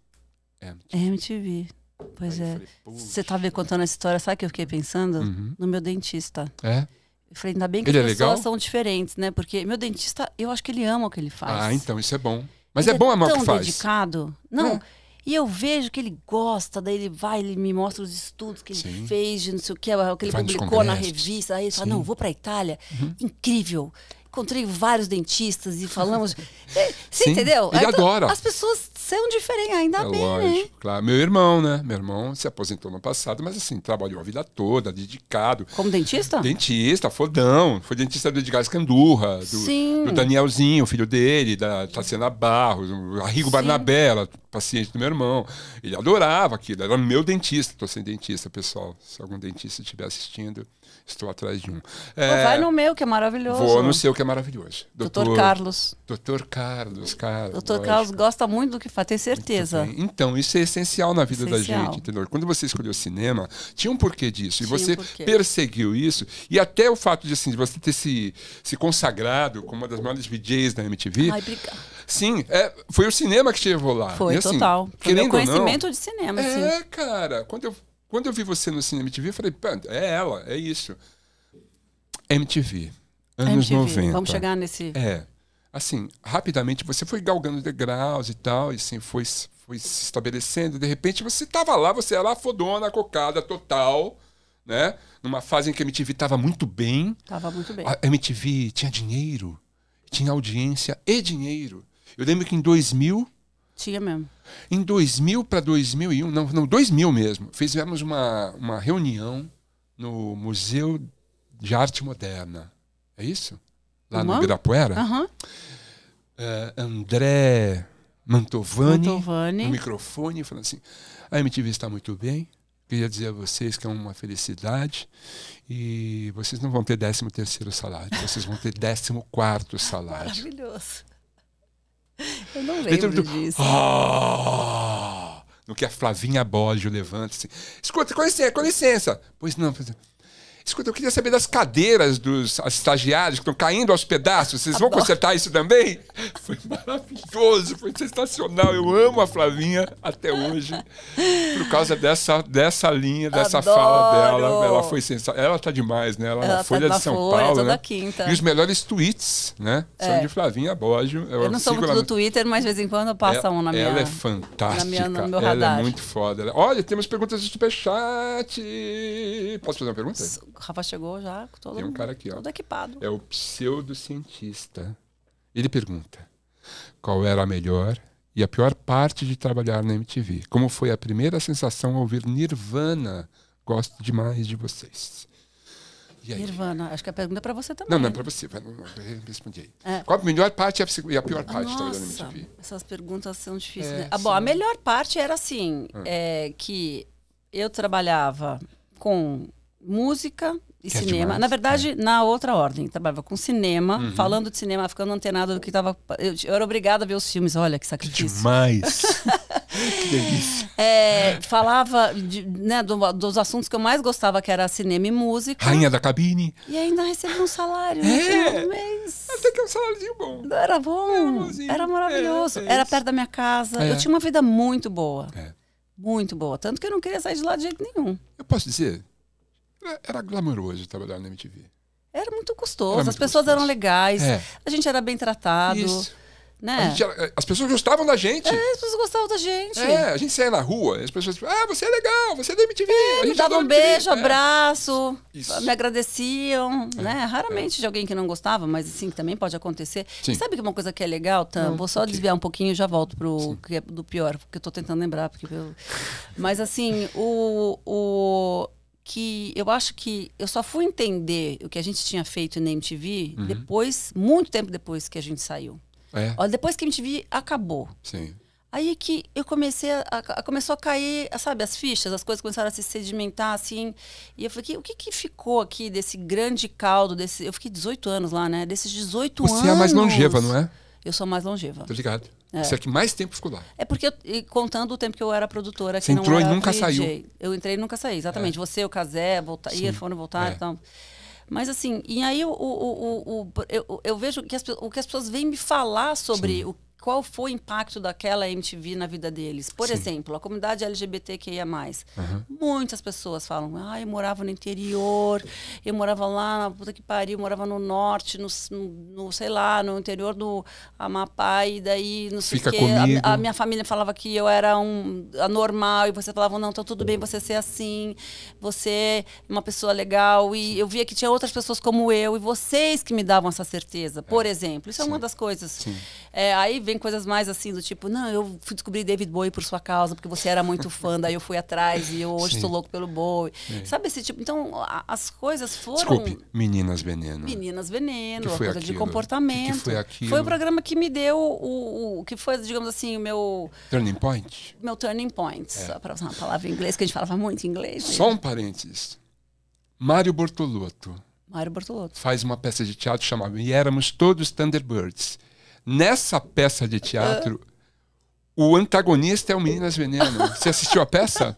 é. É MTV. Pois Aí é. falei. Você tá me contando essa história, sabe o que eu fiquei pensando? Uhum. No meu dentista. É? Eu falei, ainda bem que Ele as é pessoas legal? são diferentes, né? Porque meu dentista, eu acho que ele ama o que ele faz. Ah, então isso é bom. Mas Ele é bom amar o tão que faz. dedicado. Não. É. E eu vejo que ele gosta, daí ele vai, ele me mostra os estudos que ele Sim. fez, de não sei o que, o que ele Vai publicou na revista. Aí ele fala, Sim. Uhum. não, vou pra Itália. Incrível. Encontrei vários dentistas e falamos. Você Sim, entendeu? ele Então, adora. As pessoas são diferentes, ainda É bem, né? lógico, claro. Meu irmão, né? Meu irmão se aposentou no passado, mas assim, trabalhou a vida toda, dedicado. Como dentista? Dentista, fodão. Foi dentista do Edgar Escandurra, do, Sim. do Danielzinho, filho dele, da Tassiana Barros, Arrigo. Barnabella, paciente do meu irmão. Ele adorava aquilo, era meu dentista. Tô sem dentista, pessoal. Se algum dentista estiver assistindo, estou atrás de um. É, vai no meu, que é maravilhoso. Vou no seu, que é maravilhoso. Doutor Carlos. Doutor Carlos, cara. Doutor lógico. Carlos gosta muito do que faz, tenho certeza. Então, isso é essencial na vida Essencial. da gente, entendeu? Quando você escolheu cinema, tinha um porquê disso. E Tinha um você porquê. perseguiu isso. E até o fato de, assim, de você ter se, se consagrado como uma das maiores VJs da MTV. Ai, obrigada. Sim, é, foi o cinema que te levou lá. Foi, E, assim, total. Foi meu ou não, conhecimento de cinema, assim. é, cara. Quando eu, quando eu vi você no Cinema MTV, eu falei, "Pô, é ela, é isso. MTV, anos MTV, 90. Vamos chegar nesse. É. Assim, rapidamente você foi galgando degraus e tal, e assim, foi, foi se estabelecendo. De repente você estava lá, você era a fodona, cocada total, né? Numa fase em que a MTV estava muito bem. Tava muito bem. A MTV tinha dinheiro, tinha audiência e dinheiro. Eu lembro que em 2000, Tinha mesmo. em 2000 para 2001, não, não, 2000 mesmo, fizemos uma, uma reunião no Museu de Arte Moderna. É isso? Lá no? Ibirapuera. Aham. eh, André Mantovani, Mantovani. no microfone, falando assim: a MTV está muito bem. Queria dizer a vocês que é uma felicidade e vocês não vão ter 13 terceiro salário, vocês vão ter 14 quarto salário. Maravilhoso. Eu não lembro mundo, disso. "Ah!" No que a Flavinha Boggio levanta assim: Escuta, com licença, com licença. Pois não, pois não. Escuta, eu queria saber das cadeiras dos estagiários que estão caindo aos pedaços. Vocês vão Adoro. consertar isso também? Foi maravilhoso, foi sensacional. Eu amo a Flavinha até hoje por causa dessa, dessa linha, dessa fala Adoro. dela. Ela foi sensacional. Ela tá demais, né? Ela, Ela na tá Folha na de São Folha, Paulo. né? quinta. E os melhores tweets, né? São É. de Flavinha Boggio. Eu não sou muito do Twitter, mas de vez em quando passa ela, um na minha. ela é fantástica. na minha- no meu ela radar. é muito foda. Ela- Olha, temos perguntas do Superchat. Posso fazer uma pergunta? O Rafa chegou já todo, Tem um cara aqui, ó. todo equipado. É o pseudocientista. Ele pergunta: qual era a melhor e a pior parte de trabalhar na MTV? Como foi a primeira sensação ao ouvir Nirvana? Gosto demais de vocês. Nirvana, acho que a pergunta é pra você também. Não, não, é pra você. Respondi aí. É. Qual a melhor parte e a pior parte de trabalhar na Nossa, MTV? essas perguntas são difíceis. É, né? Ah, bom, a melhor parte era assim, é, que eu trabalhava com música e Que é cinema. demais, Na verdade, na outra ordem. Trabalhava com cinema, falando de cinema, ficando antenado do que estava. Eu, eu era obrigada a ver os filmes. Olha que sacrifício. Demais. que delícia. É, falava de, né, do- dos assuntos que eu mais gostava, que era cinema e música. Rainha da cabine. E ainda recebia um salário no É. do mês. Até que é um saláriozinho bom. Era bom, bonzinho. era maravilhoso. É, é era perto da minha casa. É. Eu tinha uma vida muito boa. É. Muito boa. Tanto que eu não queria sair de lá de jeito nenhum. Eu posso dizer, era- era glamouroso trabalhar na MTV. Era muito gostoso. Era As muito pessoas gostoso. eram legais. É. A gente era bem tratado. Isso. Né? era- as pessoas gostavam da gente. As pessoas gostavam da gente. É, a gente saía na rua, as pessoas ah, você é legal, você é da MTV. a Me gente davam um adora MTV." beijo, É. abraço, Isso. me agradeciam, né? Raramente de alguém que não gostava, mas assim, que também pode acontecer. Sim. Sabe que uma coisa que é legal, Tam? Vou só o quê? desviar um pouquinho e já volto pro que é do pior, porque eu tô tentando lembrar. Porque eu... Mas assim, o, o que eu acho que eu só fui entender o que a gente tinha feito na MTV Uhum. depois, muito tempo depois que a gente saiu. É, Olha, depois que a MTV acabou. sim. Aí que eu comecei a, a- começou a cair, sabe, as fichas, as coisas começaram a se sedimentar assim. E eu falei, "Que- o que que ficou aqui desse grande caldo desse, eu fiquei 18 anos lá, né? Desses 18 anos. Você é a mais longeva, não é? Eu sou mais longeva. Tô ligado. Você é que mais tempo ficou lá. É porque eu, contando o tempo que eu era produtora, que Você não entrou e nunca VJ. saiu. Eu entrei e nunca saí, exatamente. Você, o Casé, volta, ia, Sim. foram voltar É. e tal. Mas assim, e aí o, o, o, o- eu, eu vejo que as, o que as pessoas vêm me falar sobre o, qual foi o impacto daquela MTV na vida deles. Por Sim. exemplo, a comunidade LGBTQIA. Muitas pessoas falam, ah, eu morava no interior, eu morava lá na puta que pariu, eu morava no norte, no, no- sei lá, no interior do Amapá, e daí não sei o quê. A-. A, minha família falava que eu era um anormal, e você falava, não, tá tudo bem você ser assim, você é uma pessoa legal. E eu via que tinha outras pessoas como eu, e vocês que me davam essa certeza, por exemplo. Isso é uma das coisas. É, aí vem coisas mais assim, do tipo, não, eu fui descobrir David Bowie por sua causa, porque você era muito fã, daí eu fui atrás, e eu hoje sou louco pelo Bowie. Sabe esse tipo? Então, a- as coisas foram. Desculpe, Meninas Veneno. Meninas Veneno, Que a foi coisa de comportamento. Que que foi aquilo? Foi o programa que me deu o, o- que foi, digamos assim, o meu Turning Point. meu turning point, só para usar uma palavra em inglês que a gente falava muito em inglês. né? Só um parênteses. Mário Bortolotto Mário Bortolotto. faz uma peça de teatro chamada E Éramos Todos Thunderbirds. Nessa peça de teatro, o antagonista é o Meninas Veneno. Você assistiu a peça?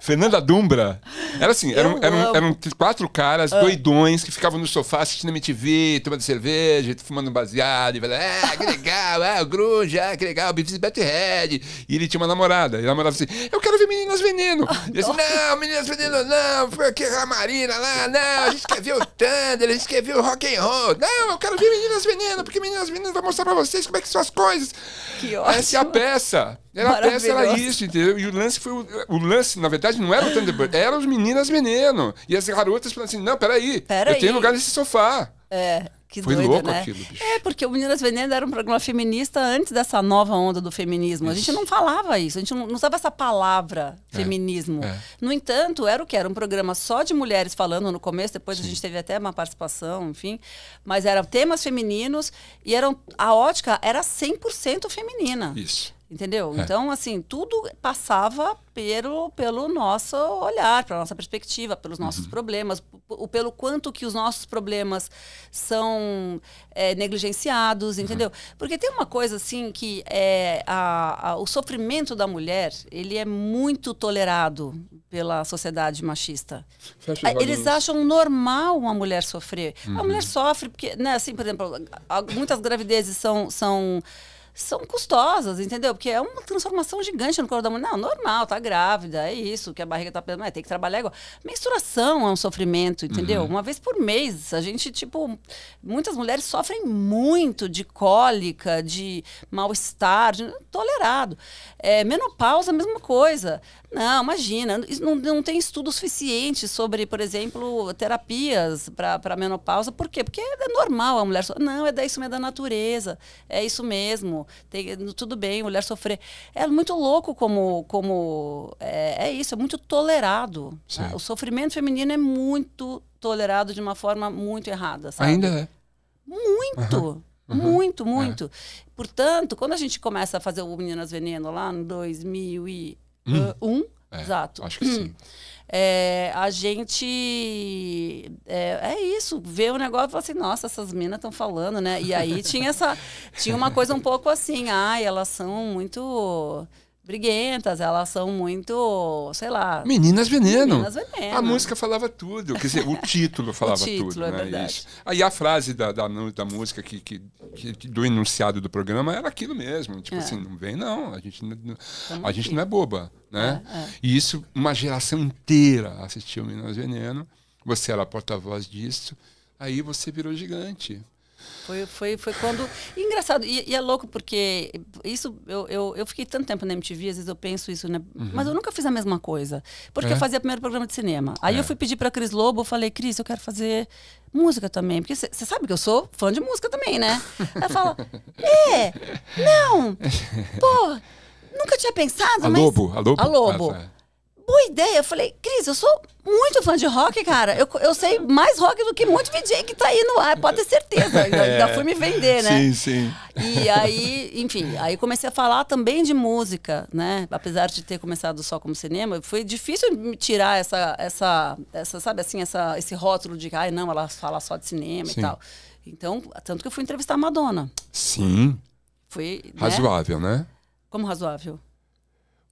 Fernanda Dumbra. Era assim, eram, eram, eram quatro caras doidões que ficavam no sofá assistindo MTV, tomando cerveja, fumando baseado, e falando, ah, que legal, ah, o grunge, ah, que legal, e Butthead. E ele tinha uma namorada, e a namorada assim, eu quero ver Meninas Veneno. E ele assim, não, Meninas Veneno não, foi aqui a Marina lá, não, a gente quer ver o Thunder, a gente quer ver o rock and roll. Não, eu quero ver Meninas Veneno, porque Meninas Veneno vai mostrar pra vocês como é que são as coisas. Que Essa é a ótimo. peça. Era a peça, era isso, entendeu? E o lance foi. O, o lance, na verdade, não era o Thunderbird, eram os meninas veneno. E as garotas falando assim: não, peraí, Peraí. eu tenho lugar nesse sofá. É, que Foi doido, louco né? aquilo, bicho. É, porque o Meninas Veneno era um programa feminista antes dessa nova onda do feminismo. A gente não falava isso, a gente não, não usava essa palavra feminismo. é. No entanto, era o que? Era um programa só de mulheres falando no começo, depois a gente teve até uma participação, enfim. Mas eram temas femininos e eram, a ótica era 100% feminina. Isso. Entendeu? É. Então, assim, tudo passava pelo, pelo nosso olhar, pela nossa perspectiva, pelos nossos Uhum. problemas, pelo quanto que os nossos problemas são é, negligenciados, Uhum. entendeu? Porque tem uma coisa, assim, que é a, a- o sofrimento da mulher, ele é muito tolerado pela sociedade machista. É, Eles acham normal uma mulher sofrer. A Uhum. mulher sofre porque, né, assim, por exemplo, a- muitas gravidezes são, são, são custosas, entendeu? Porque é uma transformação gigante no corpo da mulher. Não, normal, tá grávida, é isso, que a barriga tá pesando, mas tem que trabalhar igual. Menstruação é um sofrimento, entendeu? Uma vez por mês, a gente, tipo, muitas mulheres sofrem muito de cólica, de mal-estar, de- tolerado. É, menopausa, a mesma coisa. Não, imagina, não, não tem estudo suficiente sobre, por exemplo, terapias para menopausa. Por quê? Porque é normal a mulher. so- Não, é isso mesmo, é da natureza. É isso mesmo. Tem, tudo bem, mulher sofrer. É muito louco como. como é, é isso, é muito tolerado. Tá? O sofrimento feminino é muito tolerado de uma forma muito errada. Sabe? Ainda é. Muito. Muito, muito. Portanto, quando a gente começa a fazer o Meninas Veneno lá em 2001, É, exato. Acho que sim. É, a gente. É, é isso, vê o negócio e fala assim, nossa, essas minas estão falando, né? E aí tinha essa. Tinha uma coisa um pouco assim, ai, elas são muito briguentas, elas são muito, sei lá. Meninas Veneno. Meninas Veneno. A música falava tudo. Quer dizer, o título falava título, tudo. é né? verdade. Isso. Aí a frase da, da, da música que, que, que- do enunciado do programa era aquilo mesmo. Tipo É. assim, não vem não. A gente, não- a gente aqui. não é boba. Né? É, é. E isso, uma geração inteira assistiu Meninas Veneno. Você era a porta-voz disso. Aí você virou gigante. Foi, foi, foi quando. E engraçado, e, e é louco porque isso eu, eu, eu fiquei tanto tempo na MTV, às vezes eu penso isso, né? Mas eu nunca fiz a mesma coisa. Porque Uhum. É? eu fazia primeiro programa de cinema. Aí É. eu fui pedir pra Cris Lobo, eu falei, Cris, eu quero fazer música também. Porque você sabe que eu sou fã de música também, né? Ela fala, é, não, pô, nunca tinha pensado, A mas. Lobo, a Lobo. A Lobo. Ah, tá. Boa ideia. Eu falei, Cris, eu sou muito fã de rock, cara. Eu, eu sei mais rock do que muito DJ que tá aí no ar, pode ter certeza. Ainda, ainda fui me vender, né? Sim, sim. E aí, enfim, aí comecei a falar também de música, né? Apesar de ter começado só como cinema, foi difícil me tirar essa, essa, essa sabe assim, essa, esse rótulo de, ai, não, ela fala só de cinema Sim. e tal. Então, tanto que eu fui entrevistar a Madonna. Sim. Foi, né? Razoável, né? Como razoável?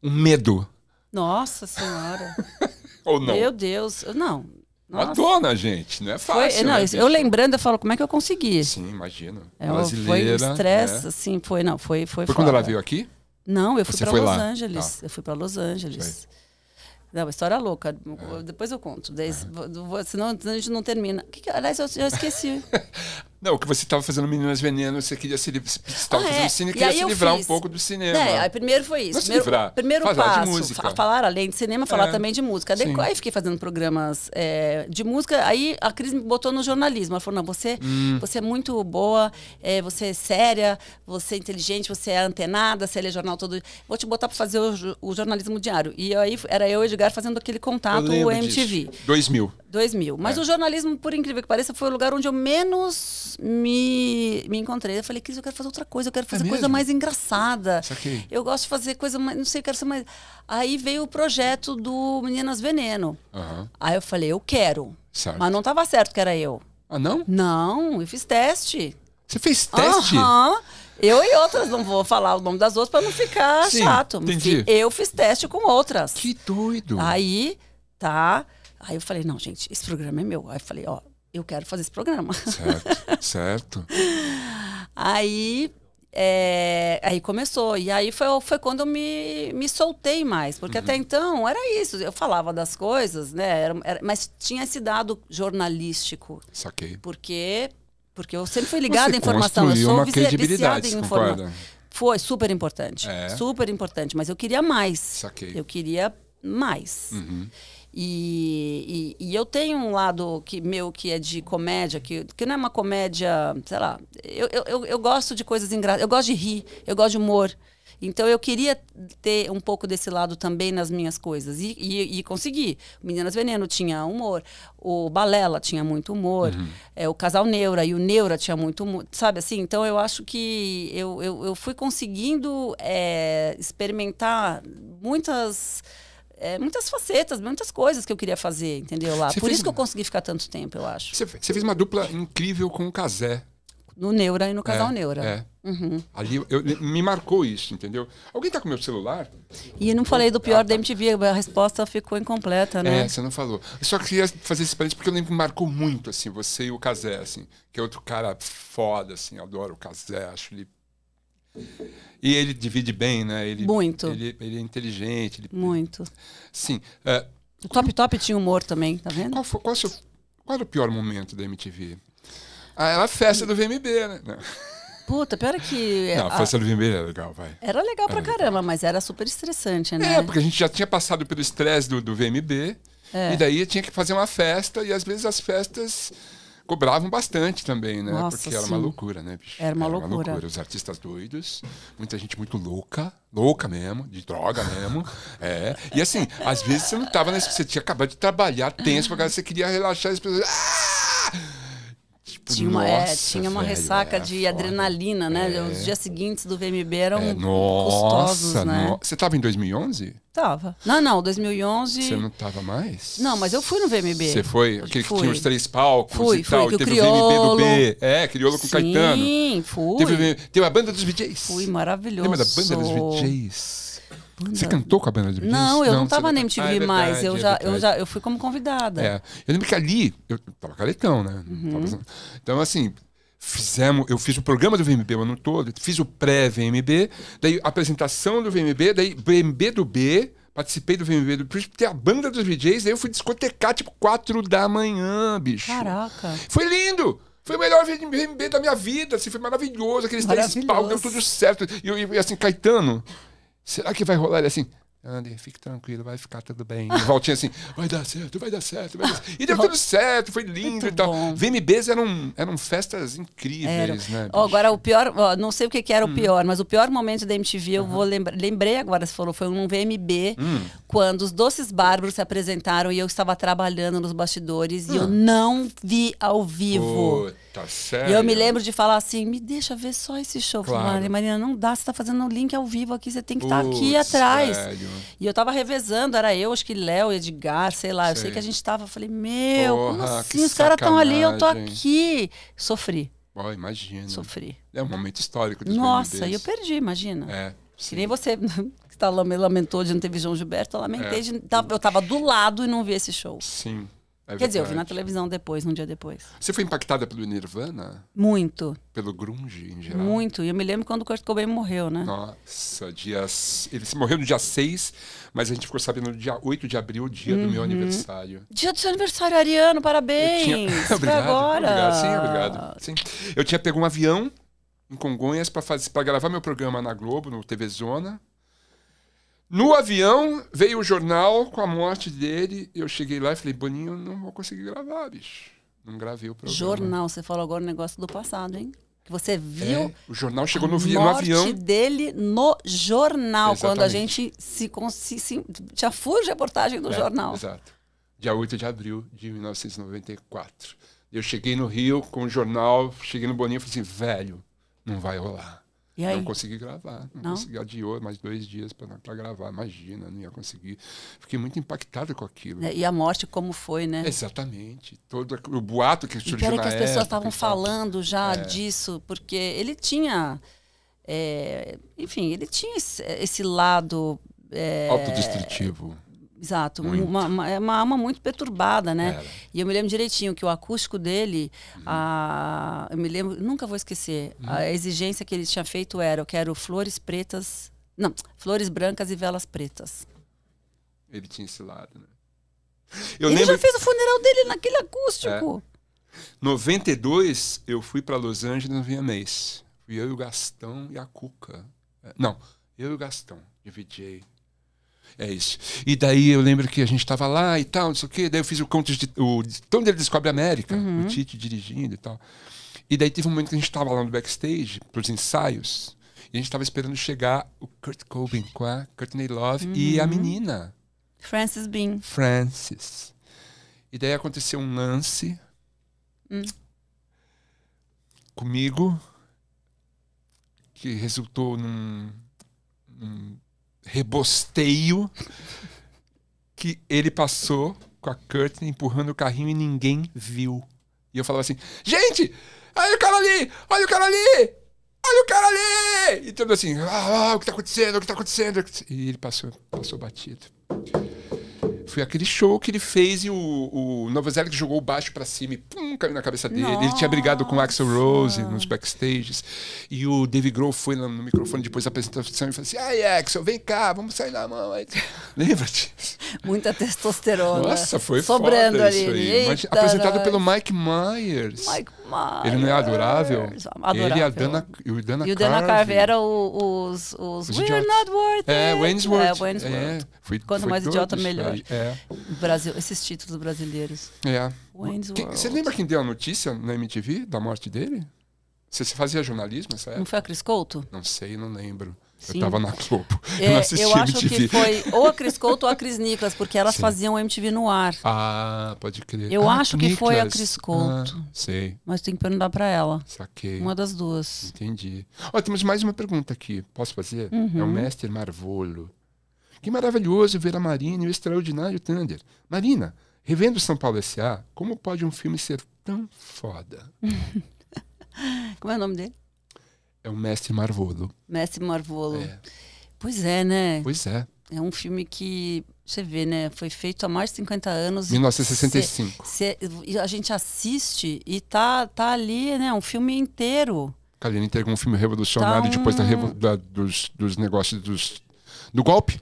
Um medo. Nossa Senhora. Ou não? Meu Deus. Não. Nossa. Madonna, gente. Não é Foi, fácil. não, né, eu lembrando, eu falo, como é que eu consegui? Sim, imagino. É, foi um Brasileira. estresse, né? assim, foi, não, foi, foi Foi quando ela veio aqui? Não, eu fui para foi Los lá? Angeles. Tá. Eu fui para Los Angeles. Não, uma história louca. Depois eu conto. Daí, vou- Senão a gente não termina. Que que- aliás, eu já esqueci. Não, o que você estava fazendo Meninas Veneno, você queria se livrar. Você estava Ah, fazendo é. cine queria se livrar fiz. um pouco do cinema. É, aí primeiro foi isso. Não se primeiro livrar, primeiro falar de passo, música. fa- falar além de cinema, falar É. também de música. Sim. aí fiquei fazendo programas é, de música. Aí a Cris me botou no jornalismo. Ela falou: não, você, Hum. você é muito boa, é, você é séria, você é inteligente, você é antenada, você lê jornal todo. Vou te botar para fazer o, o jornalismo diário. E aí era eu e o Edgar fazendo aquele contato MTV. disso. 2000. 2000. Mas É. o jornalismo, por incrível que pareça, foi o lugar onde eu menos me, me encontrei. Eu falei, Cris, eu quero fazer outra coisa, eu quero fazer coisa mesmo? mais engraçada. Eu gosto de fazer coisa mais. Não sei, eu quero ser mais. Aí veio o projeto do Meninas Veneno. Aham. Aí eu falei, eu quero. Certo. Mas não estava certo que era eu. Ah, não? Não, eu fiz teste. Você fez teste? Aham. Eu e outras, não vou falar o nome das outras para não ficar Sim, chato. entendi. Eu fiz teste com outras. Que doido. Aí, tá. Aí eu falei, não, gente, esse programa é meu. Aí eu falei, ó, eu quero fazer esse programa. Certo, certo. Aí, é, aí começou. E aí foi, foi quando eu me, me soltei mais. Porque Uhum. até então era isso. Eu falava das coisas, né? era- era- mas tinha esse dado jornalístico. Saquei. Porque, porque eu sempre fui ligada Você à informação. Eu sou uma credibilidade, em informação. Foi super importante. É. Super importante. Mas eu queria mais. Saquei. Eu queria mais. Uhum. E, e, e eu tenho um lado que, meu que é de comédia, que, que não é uma comédia, sei lá. Eu, eu, eu, gosto de coisas engraçadas. Eu gosto de rir, eu gosto de humor. Então eu queria ter um pouco desse lado também nas minhas coisas. E, e, e consegui. Meninas Veneno tinha humor. O Balela tinha muito humor. É, o Casal Neura e o Neura tinha muito humor. Sabe assim? Então eu acho que eu, eu, eu fui conseguindo é, experimentar muitas. É, muitas facetas, muitas coisas que eu queria fazer, entendeu? Lá. Você Por fez isso que eu consegui ficar tanto tempo, eu acho. Você, fe- você fez uma dupla incrível com o Casé. No Neura e no Casal é, Neura. É. Uhum. Ali eu- eu- me marcou isso, entendeu? Alguém tá com meu celular? E não falei do pior Ah, tá. da MTV, a resposta ficou incompleta, né? É, você não falou. Eu só queria fazer esse parênteses porque eu lembro que marcou muito, assim, você e o Casé, assim, que é outro cara foda, assim, eu adoro o Casé, acho ele. E ele divide bem, né? Ele, Muito. Ele, ele é inteligente. Ele... Muito. Sim. é, O Top Top tinha humor também, tá vendo? qual, foi, qual, seu- qual era o pior momento da MTV? Ah, era a festa do VMB, né? Não, Puta, pior é que. não a festa do VMB era legal, vai. Era legal pra Era legal. caramba, mas era super estressante, né? É, porque a gente já tinha passado pelo estresse do, do VMB, É. e daí tinha que fazer uma festa, e às vezes as festas cobravam bastante também, né? Nossa, porque era uma loucura, né, bicho? Era uma loucura. Os artistas doidos, muita gente muito louca, louca mesmo, de droga mesmo. é. E assim, às vezes você não tava nesse. Você tinha acabado de trabalhar tenso, porque você queria relaxar e as pessoas. "Ah!" Tinha uma, é, Nossa, tinha uma velho, ressaca era de foda. adrenalina, né? É. Os dias seguintes do VMB eram É, custosos, nossa, né? no- você tava em 2011? Tava. Não, não, 2011... Você não tava mais? Não, mas eu fui no VMB. Você foi? Aquele que Fui. tinha os três palcos Fui, e fui, tal. que o teve o VMB do Criolo- B. É, Criolo com Sim, Caetano. fui. Teve, teve a banda dos VJs. Fui, maravilhoso. Lembra da banda dos VJs? Você cantou com a banda dos VJs? Não, eu não, você tava não- na Ah, MTV é mais. verdade, Eu, é já, eu já eu fui como convidada. É. Eu lembro que ali, eu tava caletão, né? Uhum. Tava- Então, assim, fizemos, eu fiz o programa do VMB o ano todo, fiz o pré-VMB, daí a apresentação do VMB, daí VMB do B, participei do VMB do B, tem a banda dos VJs, daí eu fui discotecar tipo 4 da manhã, bicho. Caraca. Foi lindo! Foi o melhor VMB da minha vida, assim, foi maravilhoso, aqueles três pau, deu tudo certo. E, e assim, Caetano, será que vai rolar? Ele assim, Andy, fique tranquilo, vai ficar tudo bem. E Valtinha assim, vai dar certo, vai dar certo, vai dar certo. E deu tudo certo, foi lindo Muito e tal. bom. VMBs eram, eram festas incríveis, Era. né? Bicho? agora, o pior, ó, não sei o que, que Hum. era o pior, mas o pior momento da MTV, eu vou lembrar. Lembrei agora, você falou, foi um VMB, Hum. quando os Doces Bárbaros se apresentaram e eu estava trabalhando nos bastidores e eu Hum. não vi ao vivo. Puta, sério. E eu me lembro de falar assim, me deixa ver só esse show. Eu falei, Claro. Marina, não dá, você tá fazendo o link ao vivo aqui, você tem que estar aqui Putz, atrás. velho. E eu tava revezando, era eu, acho que Léo, Edgar, sei lá. Eu sei Sei. que a gente tava, falei, meu, como Porra, assim? que Os caras estão ali, eu tô aqui. Sofri, Ó, imagina. sofri. É um momento histórico dos Nossa, e eu perdi, imagina. É. Que nem você que tá, lame- lamentou de não ter visto João Gilberto, eu lamentei É. de. Eu tava do lado e não vi esse show. Sim. É Quer dizer, eu vi na televisão depois, um dia depois. Você foi impactada pelo Nirvana? Muito, Pelo grunge em geral? muito. E eu me lembro quando o Kurt Cobain morreu, né? Nossa, dias. Ele se morreu no dia 6, mas a gente ficou sabendo no dia 8 de abril, dia do Uhum. meu aniversário. Dia do seu aniversário, Ariano, parabéns! tinha- Foi obrigado, agora. obrigado, sim, obrigado. Sim. Eu tinha pego um avião em Congonhas para fazer para gravar meu programa na Globo, no TV Zona. No avião veio o jornal com a morte dele. Eu cheguei lá e falei, Boninho, não vou conseguir gravar, bicho. Não gravei o programa. Jornal, você falou agora um negócio do passado, hein? Que você viu É, o jornal chegou a no, vi- no morte avião. dele no jornal, quando a gente se, se, se full de reportagem do É, jornal. Exato. Dia 8 de abril de 1994. Eu cheguei no Rio com o jornal, cheguei no Boninho e falei assim, velho, não vai rolar. E? Não consegui gravar. Não, Não? consegui. Adiou mais dois dias para gravar. Imagina, não ia conseguir. Fiquei muito impactado com aquilo. Né, E a morte como foi, né? Exatamente. Todo o boato que E surgiu pior é na que as pessoas estavam e falando já É. disso, porque ele tinha. é, enfim, ele tinha esse, esse lado. é, Autodestrutivo. Exato, Muito. uma, uma, é uma alma muito perturbada, né? Era. E eu me lembro direitinho que o acústico dele, Uhum. a, eu me lembro, nunca vou esquecer, a exigência que ele tinha feito era: eu quero flores pretas, não, flores brancas e velas pretas. Ele tinha esse lado, né? Eu ele lembro já fez o funeral dele naquele acústico. 92, eu fui para Los Angeles no VMAs. Fui eu e o Gastão e a Cuca. É, Não, eu e o Gastão, VJ. É isso. E daí eu lembro que a gente estava lá e tal, não sei o quê. Daí eu fiz o conto de. O, quando ele descobre a América, Uhum. o Tite dirigindo e tal. E daí teve um momento que a gente estava lá no backstage, pros ensaios, e a gente estava esperando chegar o Kurt Cobain com a Courtney Love e a Uhum. menina. Francis Bean. Francis. E daí aconteceu um lance Hum. comigo que resultou num, num rebosteio que ele passou com a Courtney empurrando o carrinho e ninguém viu. E eu falava assim: gente, olha o cara ali, olha o cara ali, olha o cara ali. E tudo assim: ah, ah, o que tá acontecendo, o que tá acontecendo. E ele passou, passou batido. Foi aquele show que ele fez e o, o Novoselic jogou o baixo pra cima e pum, caiu na cabeça dele. Ele tinha brigado com o Axel Rose nos backstages. E o Dave Grohl foi lá no microfone depois da apresentação e falou assim: Ai, Axel, vem cá, vamos sair na mão. Lembra disso? Muita testosterona. Nossa, foi Sobrando ali. Eita, Imagina- apresentado nós. pelo Mike Myers. Mike Myers. Ele não é adorável? Adorável. Ele e a Dana, e o Dana E o Dana Carvey. Carvey era o- os, os, Os We're not worth É, it. Wayne's World. É, Wayne's É, foi- Quanto foi mais idiota, todo isso melhor. É. Brasil, esses títulos brasileiros. É. Wayne's Quem- World. você lembra quem deu a notícia na MTV da morte dele? Você, você fazia jornalismo nessa Não época? foi a Cris Couto? Não sei, não lembro. Eu tava na Globo. É, eu não assisti eu acho MTV. que foi ou a Cris Couto ou a Cris Nicolas, porque elas Sim. faziam MTV no ar. Ah, pode crer. Eu Ah, acho que foi a Nicolas. Cris Couto. Ah, sei, Mas tem que perguntar pra ela. saquei. Uma das duas. Entendi. Ó, temos mais uma pergunta aqui. Posso fazer? É o mestre Marvolo. Que maravilhoso ver a Marina e o extraordinário Thunder. Marina, revendo São Paulo S.A., como pode um filme ser tão foda? Como é o nome dele? É o mestre Marvolo. Mestre Marvolo. É. Pois é, né? Pois é. É um filme que, você vê, né? Foi feito há mais de 50 anos. e 1965. cê- cê- e a gente assiste e tá, tá ali, né? Um filme inteiro. Kalina entregou um filme revolucionário Tá depois da, um- da- dos, dos negócios dos, do golpe.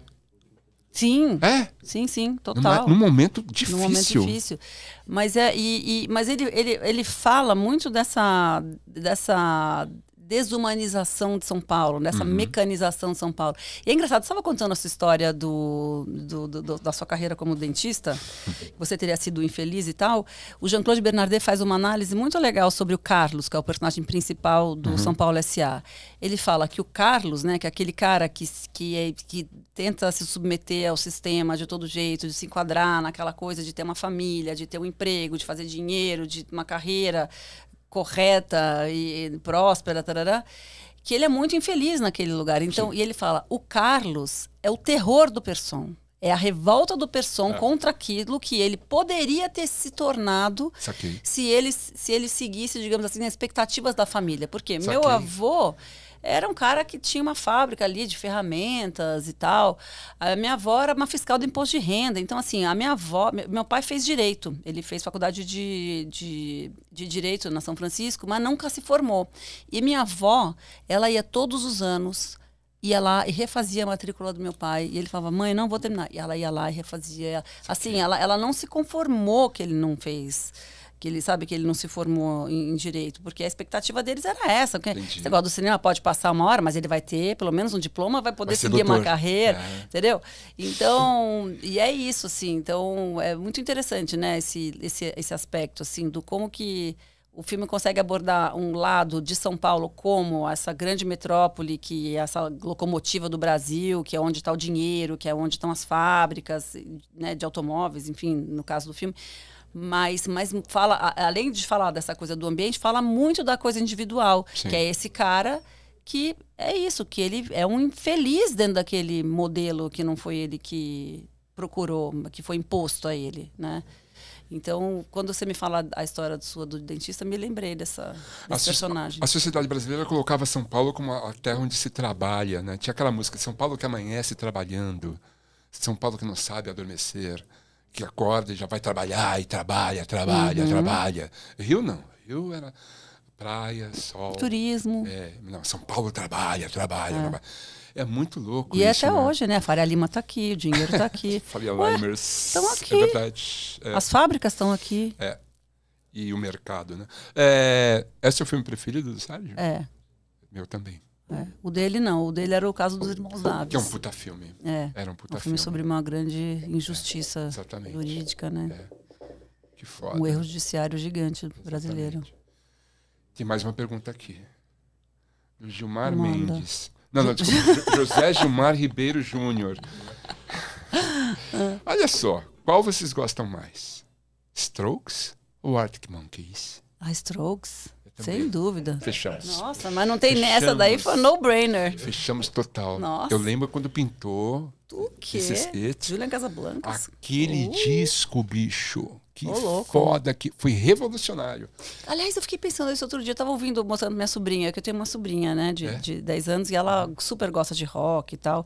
Sim, É, sim, sim, total. num momento difícil. Num momento difícil. Mas, é, e, e- mas ele, ele, ele fala muito dessa, dessa desumanização de São Paulo, dessa Uhum. mecanização de São Paulo. E é engraçado, você estava contando essa história do, do- do- da sua carreira como dentista, você teria sido infeliz e tal. O Jean-Claude Bernardet faz uma análise muito legal sobre o Carlos, que é o personagem principal do Uhum. São Paulo S.A. Ele fala que o Carlos, né, que é aquele cara que, que, é- que tenta se submeter ao sistema de todo jeito, de se enquadrar naquela coisa de ter uma família, de ter um emprego, de fazer dinheiro, de uma carreira correta e próspera, tarará, que ele é muito infeliz naquele lugar. Então, e ele fala: o Carlos é o terror do Person. É a revolta do Person contra aquilo que ele poderia ter se tornado se ele, se ele seguisse, digamos assim, as expectativas da família. Porque Saquei. meu avô era um cara que tinha uma fábrica ali de ferramentas e tal. A minha avó era uma fiscal do imposto de renda. Então, assim, a minha avó. me- Meu pai fez direito. Ele fez faculdade de, de, de direito na São Francisco, mas nunca se formou. E minha avó, ela ia todos os anos. Ia lá e refazia a matrícula do meu pai. E ele falava, mãe, não vou terminar. E ela ia lá e refazia. Assim, ela, ela não se conformou que ele não fez que ele sabe que ele não se formou em, em direito, porque a expectativa deles era essa. Que Entendi. esse negócio do cinema pode passar uma hora, mas ele vai ter pelo menos um diploma, vai poder Vai seguir uma doutor. carreira, É. entendeu? Então, e é isso, assim. Então, é muito interessante, né, esse, esse, esse aspecto, assim, do como que o filme consegue abordar um lado de São Paulo como essa grande metrópole, que é essa locomotiva do Brasil, que é onde está o dinheiro, que é onde estão as fábricas né, de automóveis, enfim, no caso do filme. Mas, mas fala, a- além de falar dessa coisa do ambiente, fala muito da coisa individual, Sim. que é esse cara que é isso, que ele é um infeliz dentro daquele modelo que não foi ele que procurou, que foi imposto a ele, né? Então, quando você me fala a história sua do dentista, me lembrei dessa, A, desse so- personagem. a sociedade brasileira colocava São Paulo como a a terra onde se trabalha, né? Tinha aquela música São Paulo que amanhece trabalhando, São Paulo que não sabe adormecer, que acorda e já vai trabalhar e trabalha, trabalha, Uhum. trabalha. Rio não, Rio era praia, sol. Turismo. É, não, São Paulo trabalha, trabalha, trabalha. É muito louco E é isso, até né? hoje, né? A Faria Lima está aqui, o dinheiro está aqui. Faria Limers. tão aqui. É verdade. É. As fábricas estão aqui. É. E o mercado, né? É, é seu filme preferido do Sérgio? É, Meu também. É. O dele não. O dele era o caso dos Irmãos Naves. Que é um puta filme. É. Era um puta Um filme sobre uma grande injustiça Exatamente. jurídica, né? É. Que foda. Um erro judiciário gigante brasileiro. Exatamente. Tem mais uma pergunta aqui. Do Gilmar Manda. Mendes. Não, não, desculpa. Jo- José Gilmar Ribeiro Júnior. Olha só, qual vocês gostam mais? Strokes ou Arctic Monkeys? A Strokes. Sem dúvida. Fechamos. Nossa, mas não tem Fechamos. nessa daí, foi no-brainer. Fechamos total. Nossa. Eu lembro quando pintou O quê? Julian Casablancas. Aquele Uh. disco, bicho. Que foda, que foi revolucionário. Aliás, eu fiquei pensando isso outro dia. Eu tava ouvindo, mostrando minha sobrinha, que eu tenho uma sobrinha, né, de, É? de 10 anos, e ela super gosta de rock e tal.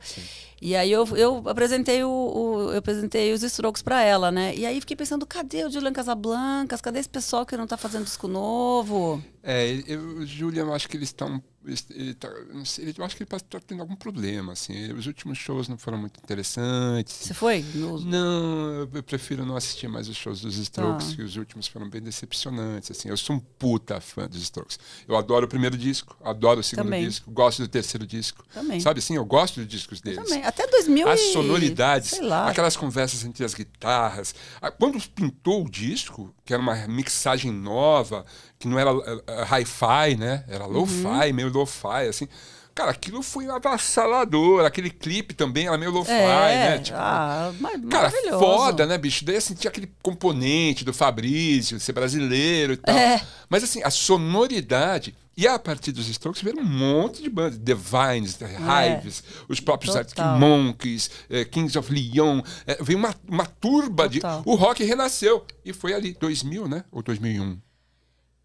E aí eu, eu apresentei o, o- eu apresentei os Strokes pra ela, né? E aí fiquei pensando, cadê o Julian Casablancas? Cadê esse pessoal que não tá fazendo disco novo? É, eu, Julian, eu acho que eles estão. Ele tá, eu sei, eu acho que ele está tendo algum problema. Assim. Os últimos shows não foram muito interessantes. Você foi? No- Não, eu- eu prefiro não assistir mais os shows dos Strokes, Tá. que os últimos foram bem decepcionantes. Assim. Eu sou um puta fã dos Strokes. Eu adoro o primeiro disco, adoro o segundo Também. disco, gosto do terceiro disco. Também. Sabe assim, eu gosto dos discos deles. Também. Até 2000 As sonoridades, Sei lá. aquelas conversas entre as guitarras. Ah, Quando pintou o disco, que era uma mixagem nova, que não era eh, hi-fi, né? Era Uhum. lo-fi, meio lo-fi, assim. Cara, aquilo foi avassalador. Aquele clipe também, era meio lo-fi, É, né? Tipo, ah, Cara, foda, né, bicho? Daí assim, tinha aquele componente do Fabrício, de ser brasileiro e tal. É. Mas assim, a sonoridade. E a partir dos Strokes veio um monte de bandas. The Vines, The Hives, os próprios Monkeys, eh, Kings of Leon. Eh, veio uma, uma turba Total. de. O rock renasceu. E foi ali, 2000, né? Ou 2001?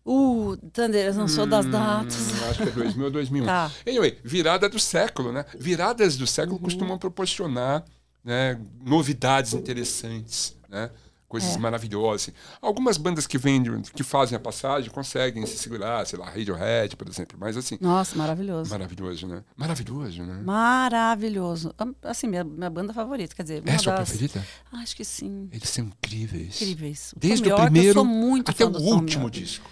Uh, Thunder, eu não sou das datas. Hum, acho que é 2000 ou 2001. Tá. Anyway, virada do século, né? Viradas do século costumam proporcionar né, novidades interessantes, né? Coisas É. maravilhosas. Algumas bandas que vêm, que fazem a passagem conseguem se segurar, sei lá, Radiohead, por exemplo. Mas assim, Nossa, maravilhoso. maravilhoso, né? Maravilhoso, né? Maravilhoso. Assim, minha, minha banda favorita, quer dizer, É a sua preferida? Acho que sim. Eles são incríveis. Incríveis. O Desde o York, primeiro até o último disco.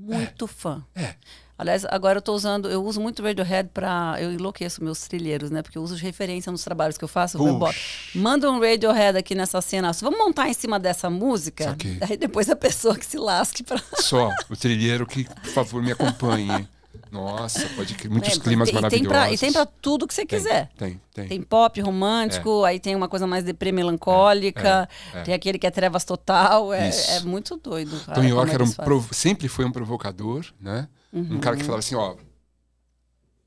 Muito fã. É. Aliás, agora eu tô usando, eu uso muito Radiohead pra. Eu enlouqueço meus trilheiros, né? Porque eu uso de referência nos trabalhos que eu faço. Eu manda um Radiohead aqui nessa cena. Vamos montar em cima dessa música? Aí depois a pessoa que se lasque pra. Só o trilheiro que, por favor, me acompanhe. Nossa, pode crer. Muitos É, climas e, tem maravilhosos. pra, e tem pra tudo que você Tem, quiser. Tem, tem. Tem pop romântico, aí tem uma coisa mais deprê melancólica, é, é. tem aquele que é trevas total. É, é muito doido. Cara, Tom York era um. Uhum. provo- sempre foi um provocador, né? Um cara que falava assim, ó,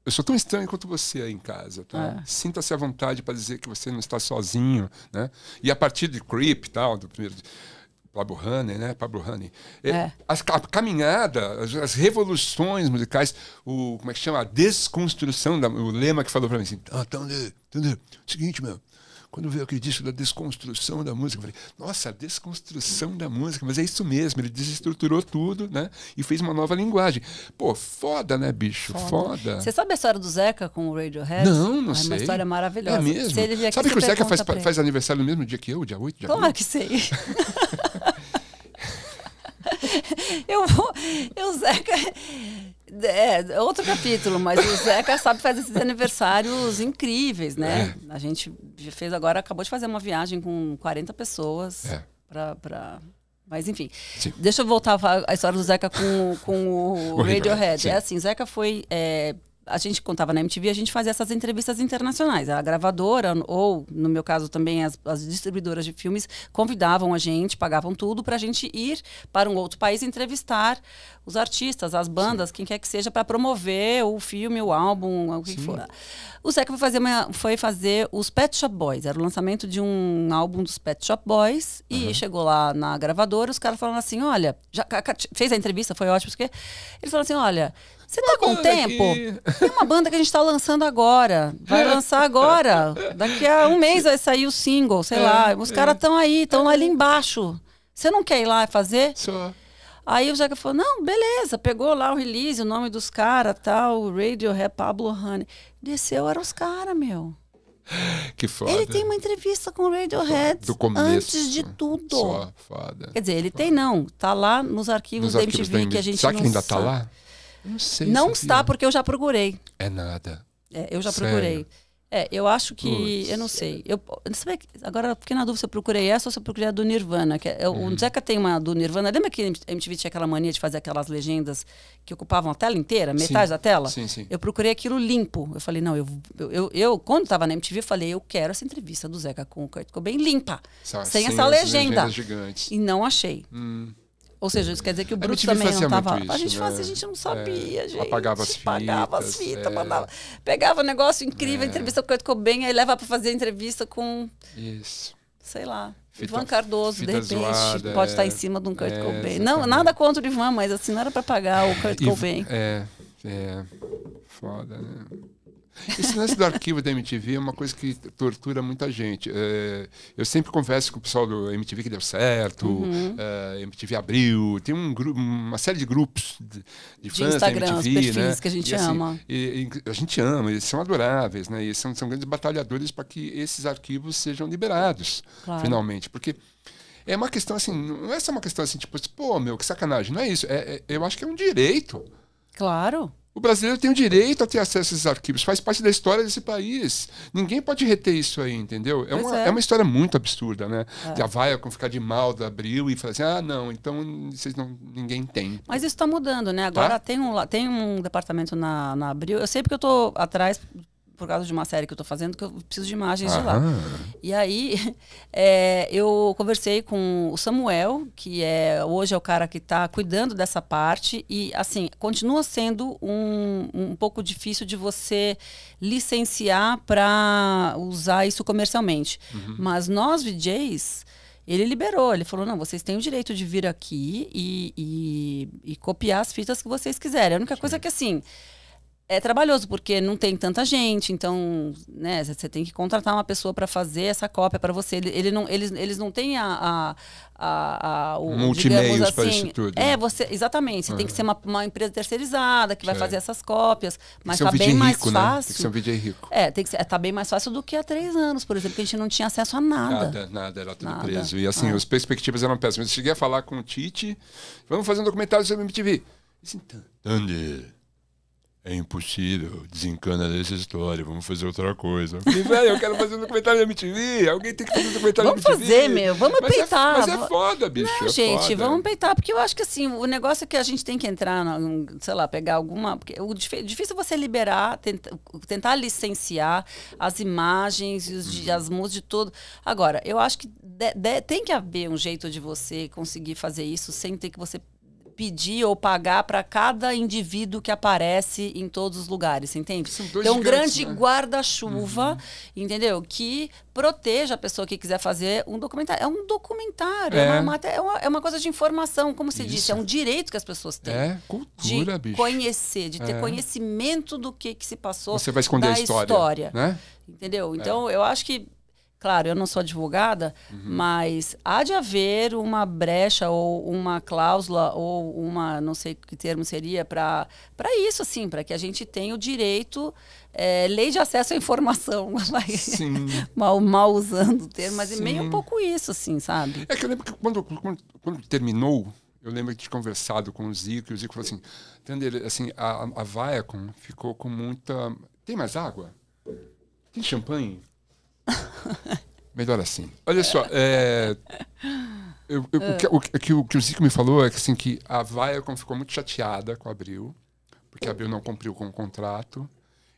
eu sou tão estranho quanto você aí em casa, tá? É. Sinta-se à vontade para dizer que você não está sozinho, né? E a partir de Creep, tal, do primeiro Pablo Honey, né? Pablo Honey. É, É. as- a caminhada, as, as revoluções musicais, o como é que chama? A desconstrução da, o lema que falou para mim assim, ah, Thunder, Thunder, seguinte, meu, quando veio aquele disco da desconstrução da música, eu falei, nossa, a desconstrução da música, mas é isso mesmo, ele desestruturou tudo, né? E fez uma nova linguagem. Pô, foda, né, bicho? Foda. Você sabe a história do Zeca com o Radiohead? Não, não é sei. uma história maravilhosa. É mesmo? Se ele vier Sabe que o Zeca faz, faz aniversário no mesmo dia que eu, dia 8 de Claro que sei. eu vou. Eu, Zeca. É, outro capítulo, mas o Zeca sabe fazer esses aniversários incríveis, né? É. A gente fez agora, acabou de fazer uma viagem com 40 pessoas É. pra. pra... Mas enfim, Sim. deixa eu voltar a história do Zeca com, com o, O Radiohead. É assim, Zeca foi. é, a gente contava na MTV, a gente fazia essas entrevistas internacionais. A gravadora, ou no meu caso também as, as distribuidoras de filmes, convidavam a gente, pagavam tudo para a gente ir para um outro país entrevistar os artistas, as bandas, quem quer que seja, para promover o filme, o álbum, o que que for. O Zeca foi fazer, uma- foi fazer os Pet Shop Boys. Era o lançamento de um álbum dos Pet Shop Boys. E chegou lá na gravadora, os caras falaram assim: olha, já fez a entrevista, foi ótimo, porque ele falou assim: olha. Você tá com tempo? aqui." Tem uma banda que a gente tá lançando agora. Vai lançar agora. Daqui a um mês vai sair o single, sei É, lá. Os é. caras estão aí, estão ali embaixo. Você não quer ir lá fazer? Só. Aí o Zeca falou: não, beleza, pegou lá o release, o nome dos caras, tal, Radiohead, Pablo Honey. Desceu, eram os caras, meu. Que foda. Ele tem uma entrevista com o Radiohead Do começo. antes de tudo. Só, foda. Quer dizer, ele tem não, tá lá nos arquivos Nos da arquivos MTV da que a MTV. gente Será não que ainda tá sabe. lá? Não sei. Não está porque eu já procurei. É nada. É, eu já Sério? procurei. É, eu acho que. Putz. Eu não sei. Eu, sabe, agora, fiquei na dúvida se eu procurei essa ou se eu procurei a do Nirvana. Que é- Uhum. O Zeca tem uma do Nirvana. Lembra que a MTV tinha aquela mania de fazer aquelas legendas que ocupavam a tela inteira, metade Sim. da tela? Sim, sim. Eu procurei aquilo limpo. Eu falei, não, eu, eu, eu, eu quando estava na MTV, eu falei, eu quero essa entrevista do Zeca com o Kurt Cobain limpa. Sa- sem, essa legenda. E não achei. Hum. Ou seja, isso quer dizer que o Bruce MTV também não fazia estava. a gente fazia, né? a gente não sabia, É, gente. apagava as Pagava as fitas, fitas, é. mandava. Pegava um negócio incrível, entrevista com o Kurt Cobain, aí leva para fazer entrevista com, Isso. sei lá, Fita- Ivan Cardoso, de repente, zoada, pode estar é. em cima de um Kurt É, Cobain. Não, nada contra o Ivan, mas assim, não era para pagar o Kurt E- Cobain. É, é. Foda, né? Esse lance do arquivo da MTV é uma coisa que tortura muita gente. É, eu sempre converso com o pessoal do MTV que deu certo, Uhum. é, MTV abriu, tem um uma série de grupos de, de fãs da os MTV, perfis né? que a gente E, assim, ama. e- e a gente ama, eles são adoráveis, né? E são, são grandes batalhadores para que esses arquivos sejam liberados, Claro. finalmente, porque é uma questão assim, não é só uma questão assim, tipo, pô, meu, que sacanagem, não é isso. É, é- eu acho que é um direito. Claro. O brasileiro tem o direito a ter acesso a esses arquivos, faz parte da história desse país. Ninguém pode reter isso aí, entendeu? É, uma, é. é uma história muito absurda, né? É. De a vaia com ficar de mal da Abril e falar assim: ah, não, então vocês não, ninguém tem. Mas isso está mudando, né? Agora tá? tem, um, tem um departamento na, na Abril. Eu sei porque eu estou atrás por causa de uma série que eu estou fazendo, que eu preciso de imagens Aham. de lá. E aí, é, eu conversei com o Samuel, que é hoje é o cara que está cuidando dessa parte, e assim, continua sendo um, um pouco difícil de você licenciar para usar isso comercialmente. Uhum. Mas nós, VJs, ele liberou, ele falou: não, vocês têm o direito de vir aqui e, e, e copiar as fitas que vocês quiserem. A única Sim. coisa é que assim é trabalhoso porque não tem tanta gente, então, né, você tem que contratar uma pessoa para fazer essa cópia para você. Ele, ele, não, eles, eles não têm a, a, a, o multimeios assim, para isso tudo. É, você, exatamente. Você uhum. tem que ser uma, uma empresa terceirizada que vai fazer essas cópias, mas está um bem mais rico, fácil. Né? Tem que ser um vídeo rico. É, tem que ser, tá bem mais fácil do que há três anos, por exemplo, que a gente não tinha acesso a nada. Nada, nada, era tudo nada. preso. E assim, ah. as perspectivas eram péssimas. Eu cheguei a falar com o Tite, vamos fazer um documentário sobre a MTV. Disse, Tandy é impossível, desencana dessa história, vamos fazer outra coisa. Eu falei, velho, eu quero fazer um documentário da MTV, alguém tem que fazer um documentário vamos da MTV. Vamos fazer, meu, vamos mas é peitar. É, mas é foda, bicho. Não, é gente, foda. vamos peitar, porque eu acho que assim, o negócio é que a gente tem que entrar, sei lá, pegar alguma. Porque o difícil é você liberar, tentar, tentar licenciar as imagens e os, as músicas de tudo. Agora, eu acho que de, de, tem que haver um jeito de você conseguir fazer isso sem ter que você pedir ou pagar para cada indivíduo que aparece em todos os lugares, entende? Então, um grande né? guarda-chuva, uhum. entendeu? Que proteja a pessoa que quiser fazer um documentário. É um documentário, é, é, uma, é, uma, é uma, coisa de informação, como se disse, é um direito que as pessoas têm. É cultura, de bicho. conhecer, de ter é. conhecimento do que, que se passou. Você vai esconder a história, história né? Entendeu? Então, é. eu acho que Claro, eu não sou advogada, uhum. mas há de haver uma brecha ou uma cláusula ou uma, não sei que termo seria, para isso, assim, para que a gente tenha o direito, é, lei de acesso à informação. Sim. mal, mal usando o termo, mas Sim. meio um pouco isso, assim, sabe? É que eu lembro que quando, quando, quando terminou, eu lembro de ter conversado com o Zico, e o Zico falou assim, entendeu? Assim, a, a Viacom ficou com muita... Tem mais água? Tem champanhe? Melhor assim. Olha só, é, eu, eu, o, que, o, que, o, que o Zico me falou é que, assim, que a Viacom ficou muito chateada com a Abril, porque a Abril não cumpriu com o contrato.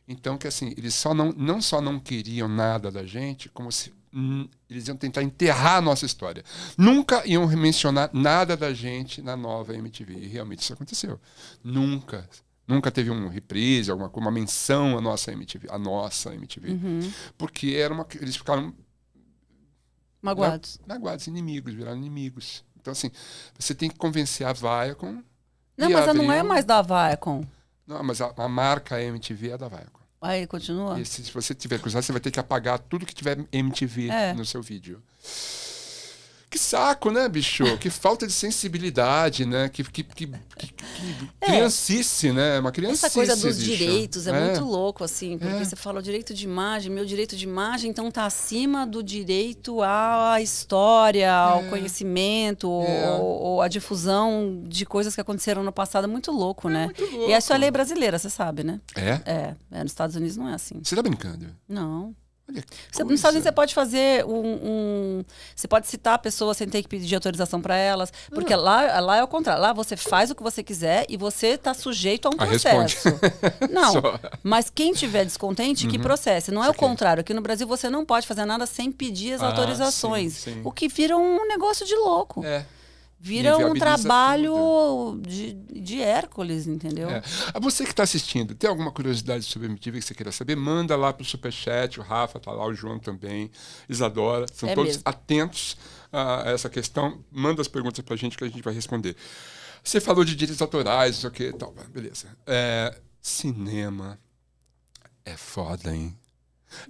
Então, que assim, eles só não, não só não queriam nada da gente, como se hum, eles iam tentar enterrar a nossa história. Nunca iam mencionar nada da gente na nova MTV. E realmente isso aconteceu. Nunca. Nunca teve um reprise, alguma uma menção à nossa MTV, a nossa MTV. Uhum. Porque era uma, eles ficaram magoados. magoados, inimigos, viraram inimigos. Então assim, você tem que convencer a Viacom. Não, mas ela não é mais da Viacom. Não, mas a, a marca MTV é da Viacom. Aí continua. E se, se você tiver que usar, você vai ter que apagar tudo que tiver MTV é. no seu vídeo. Que saco, né, bicho? que falta de sensibilidade, né? Que, que, que, que, que é. criancice, né? Uma criança. Essa coisa dos bicho. direitos é, é, muito louco, assim, porque é. você fala o direito de imagem, meu direito de imagem, então tá acima do direito à história, ao é. conhecimento, é. ou, ou à difusão de coisas que aconteceram no passado. É muito louco, né? Muito louco. E essa é a lei brasileira, você sabe, né? É? É. Nos Estados Unidos não é assim. Você tá brincando? Não. Você, nos Estados Unidos você pode fazer um, um, Você pode citar a pessoa sem ter que pedir autorização para elas. Porque ah. lá, lá é o contrário. Lá você faz o que você quiser e você está sujeito a um ah, processo. não. Mas quem tiver descontente, uhum. que processe. Não é o contrário. Aqui no Brasil você não pode fazer nada sem pedir as ah, autorizações. Sim, sim. O que vira um negócio de louco. É. Vira um trabalho de, de Hércules, entendeu? É. A você que está assistindo, tem alguma curiosidade sobre a MTV que você queira saber? Manda lá para o Superchat, o Rafa está lá, o João também, Isadora, são é todos mesmo. atentos a essa questão. Manda as perguntas para a gente que a gente vai responder. Você falou de direitos autorais, isso aqui tal, beleza. É, cinema é foda, hein?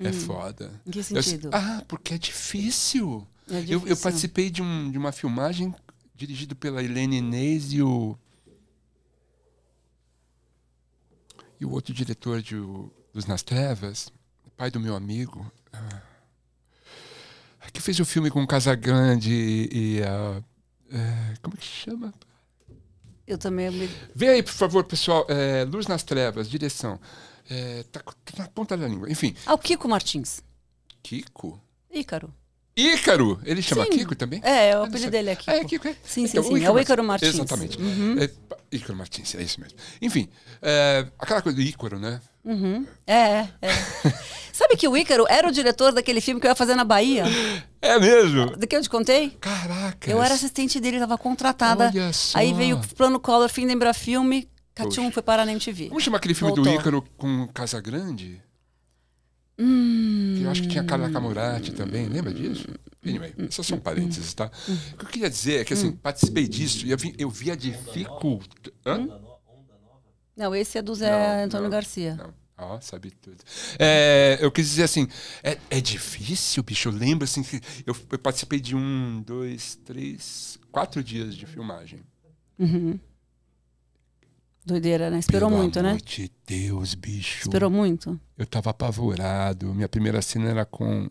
É hum, foda. Em que sentido? Eu, ah, porque é difícil. É difícil. Eu, eu, participei de, um, de uma filmagem dirigido pela Helene Inês e o. E o outro diretor de o, dos Nas Trevas, pai do meu amigo, uh, que fez o filme com o Casagrande e. Uh, uh, como que chama? Eu também me... Vê aí, por favor, pessoal. é, Luz nas Trevas, direção. É, tá, tá na ponta da língua. Enfim, Ah, o Kiko Martins. Kiko. Ícaro. Ícaro! Ele chama Sim. Kiko também? É, é o apelido dele é Kiko. É, Kiko, é. Sim, sim, Então, sim. É o Ícaro Martins. Exatamente. Uhum. É, pa- Ícaro Martins, é isso mesmo. Enfim, é, aquela coisa do Ícaro, né? Uhum. É, é. é. Sabe que o Ícaro era o diretor daquele filme que eu ia fazer na Bahia? É mesmo? Do que eu te contei? Caraca. Eu era assistente dele, estava contratada. Olha só. Aí veio o plano Collor, fim da Embrafilme, Catum Poxa. foi parar na MTV. Como chama aquele filme do Voltou. Ícaro com Casagrande? Hum, Que eu acho que tinha Carla Camurati também, lembra disso? Anyway, só são parênteses, tá? O que eu queria dizer é que, assim, participei disso e eu vi, eu vi a dificuldade... Não, esse é do Zé Não, Antônio não. Garcia. Não. Ó, sabe tudo. É, eu quis dizer assim, é, é difícil, bicho. Eu lembro assim que eu, eu participei de um, dois, três, quatro dias de filmagem. Uhum. Doideira, né? Esperou Pelo muito, amor né? de Deus, bicho. Esperou muito. Eu tava apavorado. Minha primeira cena era com.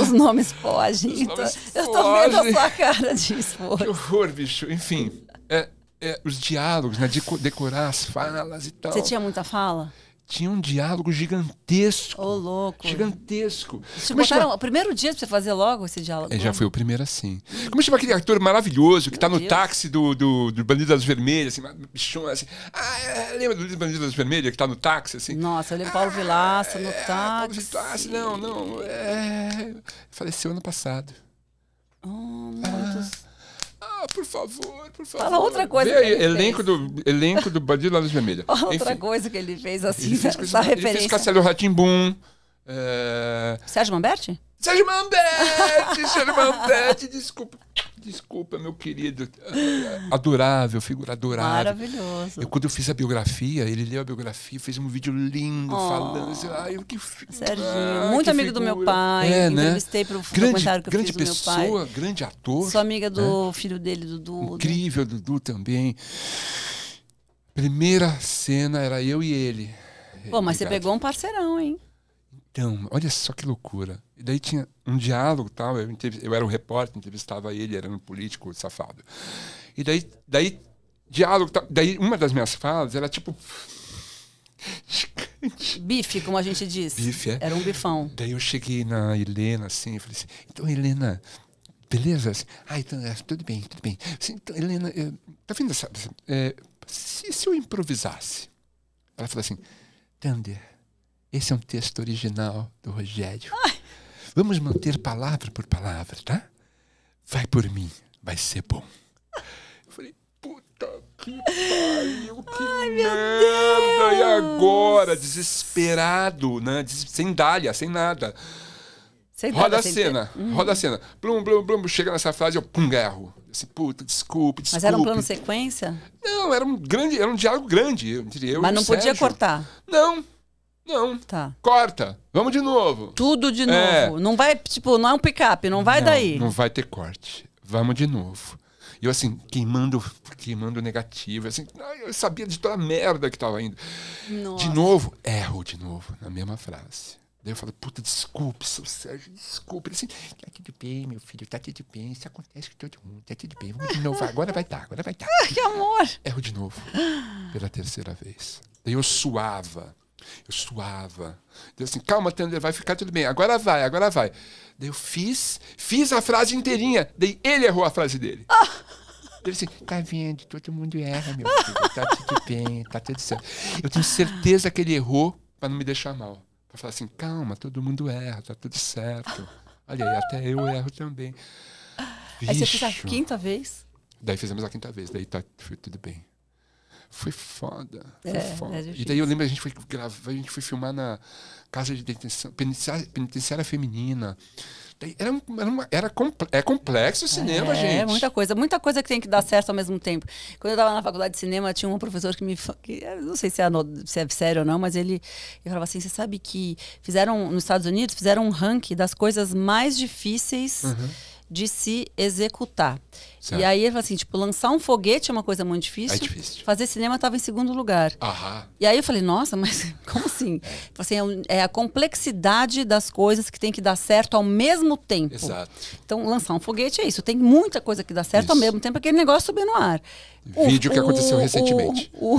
Os nomes fogem. Os então. nomes eu tô vendo a sua cara de Que esforço. horror, bicho. Enfim, é, é, os diálogos, né? Deco- decorar as falas e tal. Você tinha muita fala? Tinha um diálogo gigantesco. Ô, louco. Gigantesco. Te Como é botaram o primeiro dia pra você fazer logo esse diálogo? É, já foi o primeiro assim. Como chama aquele ator maravilhoso que tá no Deus. táxi do, do, do Bandido das Vermelhas, assim, bichão, assim. Ah, é, lembra do Bandido das Vermelhas que tá no táxi, assim? Nossa, eu lembro Paulo Vilaça no É, Paulo táxi. Vilaça, não, não. É... Faleceu ano passado. Oh, muitos. Ah, por favor, por favor. Fala outra coisa Vê que aí, ele elenco do, elenco do Bandido das Vermelhas. Outra Enfim, coisa que ele fez assim, ele fez, essa coisa- ele fez referência. Castelo Ratimbum. É... Sérgio Mamberti? Sérgio Mambetti, Sérgio Mambetti, desculpa. Desculpa, meu querido. Adorável, figura adorável. Maravilhoso. Eu, quando eu fiz a biografia, ele leu a biografia, fez um vídeo lindo Oh. falando assim, ai, que Serginho, ah, muito que amigo do meu figura." pai. É, né? Entrevistei pro Grande, documentário que eu grande fiz do meu pai. pessoa, grande ator. Sou amiga do filho dele, Dudu. Incrível, Dudu também. Primeira cena era eu e ele. Pô, mas você Obrigado. pegou um parceirão, hein? Então, olha só que loucura. E daí tinha um diálogo tal. Eu, eu era um repórter, entrevistava ele, era um político safado. E daí, daí diálogo tal. Daí uma das minhas falas era tipo. gigante. Bife, como a gente diz. Bife, é. Era um bifão. Daí eu cheguei na Helena assim, e falei assim: então, Helena, beleza? Assim, ah, então, é, tudo bem, tudo bem. Assim, então, Helena, é, tá vendo essa. é, se, se eu improvisasse? Ela falou assim: Thunder, esse é um texto original do Rogério. Vamos manter palavra por palavra, tá? Vai por mim, vai ser bom. Eu falei, puta que pariu, que merda! E agora? Desesperado, né? Des- Sem dália, sem nada. Você Roda a cena, roda a cena. Blum, blum, blum, chega nessa frase, eu pum, erro. Assim, puta, desculpe, desculpe. Mas era um plano sequência? Não, era um grande, era um diálogo grande. Eu, diria, eu Mas e o não podia cortar. Não, não. Tá. Corta. Vamos de novo. Tudo de É. novo. Não vai, tipo, não é um picape, não vai não, daí. Não vai ter corte. Vamos de novo. E eu assim, queimando, queimando negativo. Assim, eu sabia de toda a merda que tava indo. Nossa. De novo, erro de novo, na mesma frase. Daí eu falo, puta, desculpe, seu Sérgio, desculpe. Ele assim, tá tudo bem, meu filho, tá tudo bem. Isso acontece com todo mundo, tá tudo bem. Vamos de novo, agora vai dar, agora vai dar. Que amor. Erro de novo, pela terceira vez. Daí eu suava, eu suava. Daí assim, calma, Thunder, vai ficar tudo bem, agora vai, agora vai. Daí eu fiz, fiz a frase inteirinha. Daí ele errou a frase dele. Ele assim, tá vendo, todo mundo erra, meu filho, tá tudo bem, tá tudo certo. Eu tenho certeza que ele errou pra não me deixar mal. Pra falar assim, calma, todo mundo erra, tá tudo certo. Olha aí, até eu erro também. Aí você fez a quinta vez? Daí fizemos a quinta vez, daí tá, foi tudo bem. Foi foda. Foi É, foda. é e daí eu lembro a gente foi gravar, a gente foi filmar na casa de detenção, penitenciária, penitenciária feminina. Daí era, um- era, uma- era é complexo o cinema, é, gente. É, muita coisa. Muita coisa que tem que dar certo ao mesmo tempo. Quando eu estava na faculdade de cinema, tinha um professor que me... Que, eu não sei se é, se é sério ou não, mas ele, ele falava assim, você sabe que fizeram, nos Estados Unidos, fizeram um ranking das coisas mais difíceis Uhum. De se executar. Certo. E aí ele falou assim, tipo, lançar um foguete é uma coisa muito difícil. É difícil. Fazer cinema estava em segundo lugar. Aham. E aí eu falei, nossa, mas como assim? Falei assim, é é a complexidade das coisas que tem que dar certo ao mesmo tempo. Exato. Então, lançar um foguete é isso. Tem muita coisa que dá certo ao Isso. mesmo tempo aquele negócio subir no ar. O- Vídeo que o- aconteceu o- recentemente. O,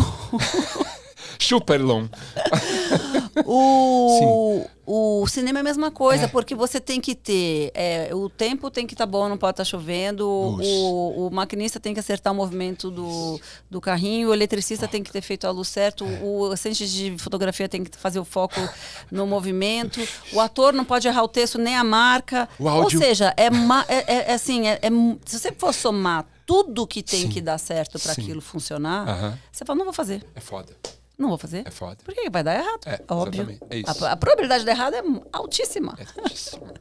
Super long. o, o cinema é a mesma coisa, porque você tem que ter. é, o tempo tem que estar bom, não pode estar chovendo. Luz. O, o maquinista tem que acertar o movimento do, do carrinho. O eletricista tem que ter feito a luz certa. O assistente de fotografia tem que fazer o foco no movimento. O ator não pode errar o texto nem a marca. Ou seja, é, ma- é- é- é assim, é- é se você for somar tudo que tem Sim. que dar certo para aquilo funcionar, você fala, não vou fazer. É foda. Não vou fazer. É foda. Porque vai dar errado. É, óbvio. É isso. A, a probabilidade de dar errado é altíssima. É.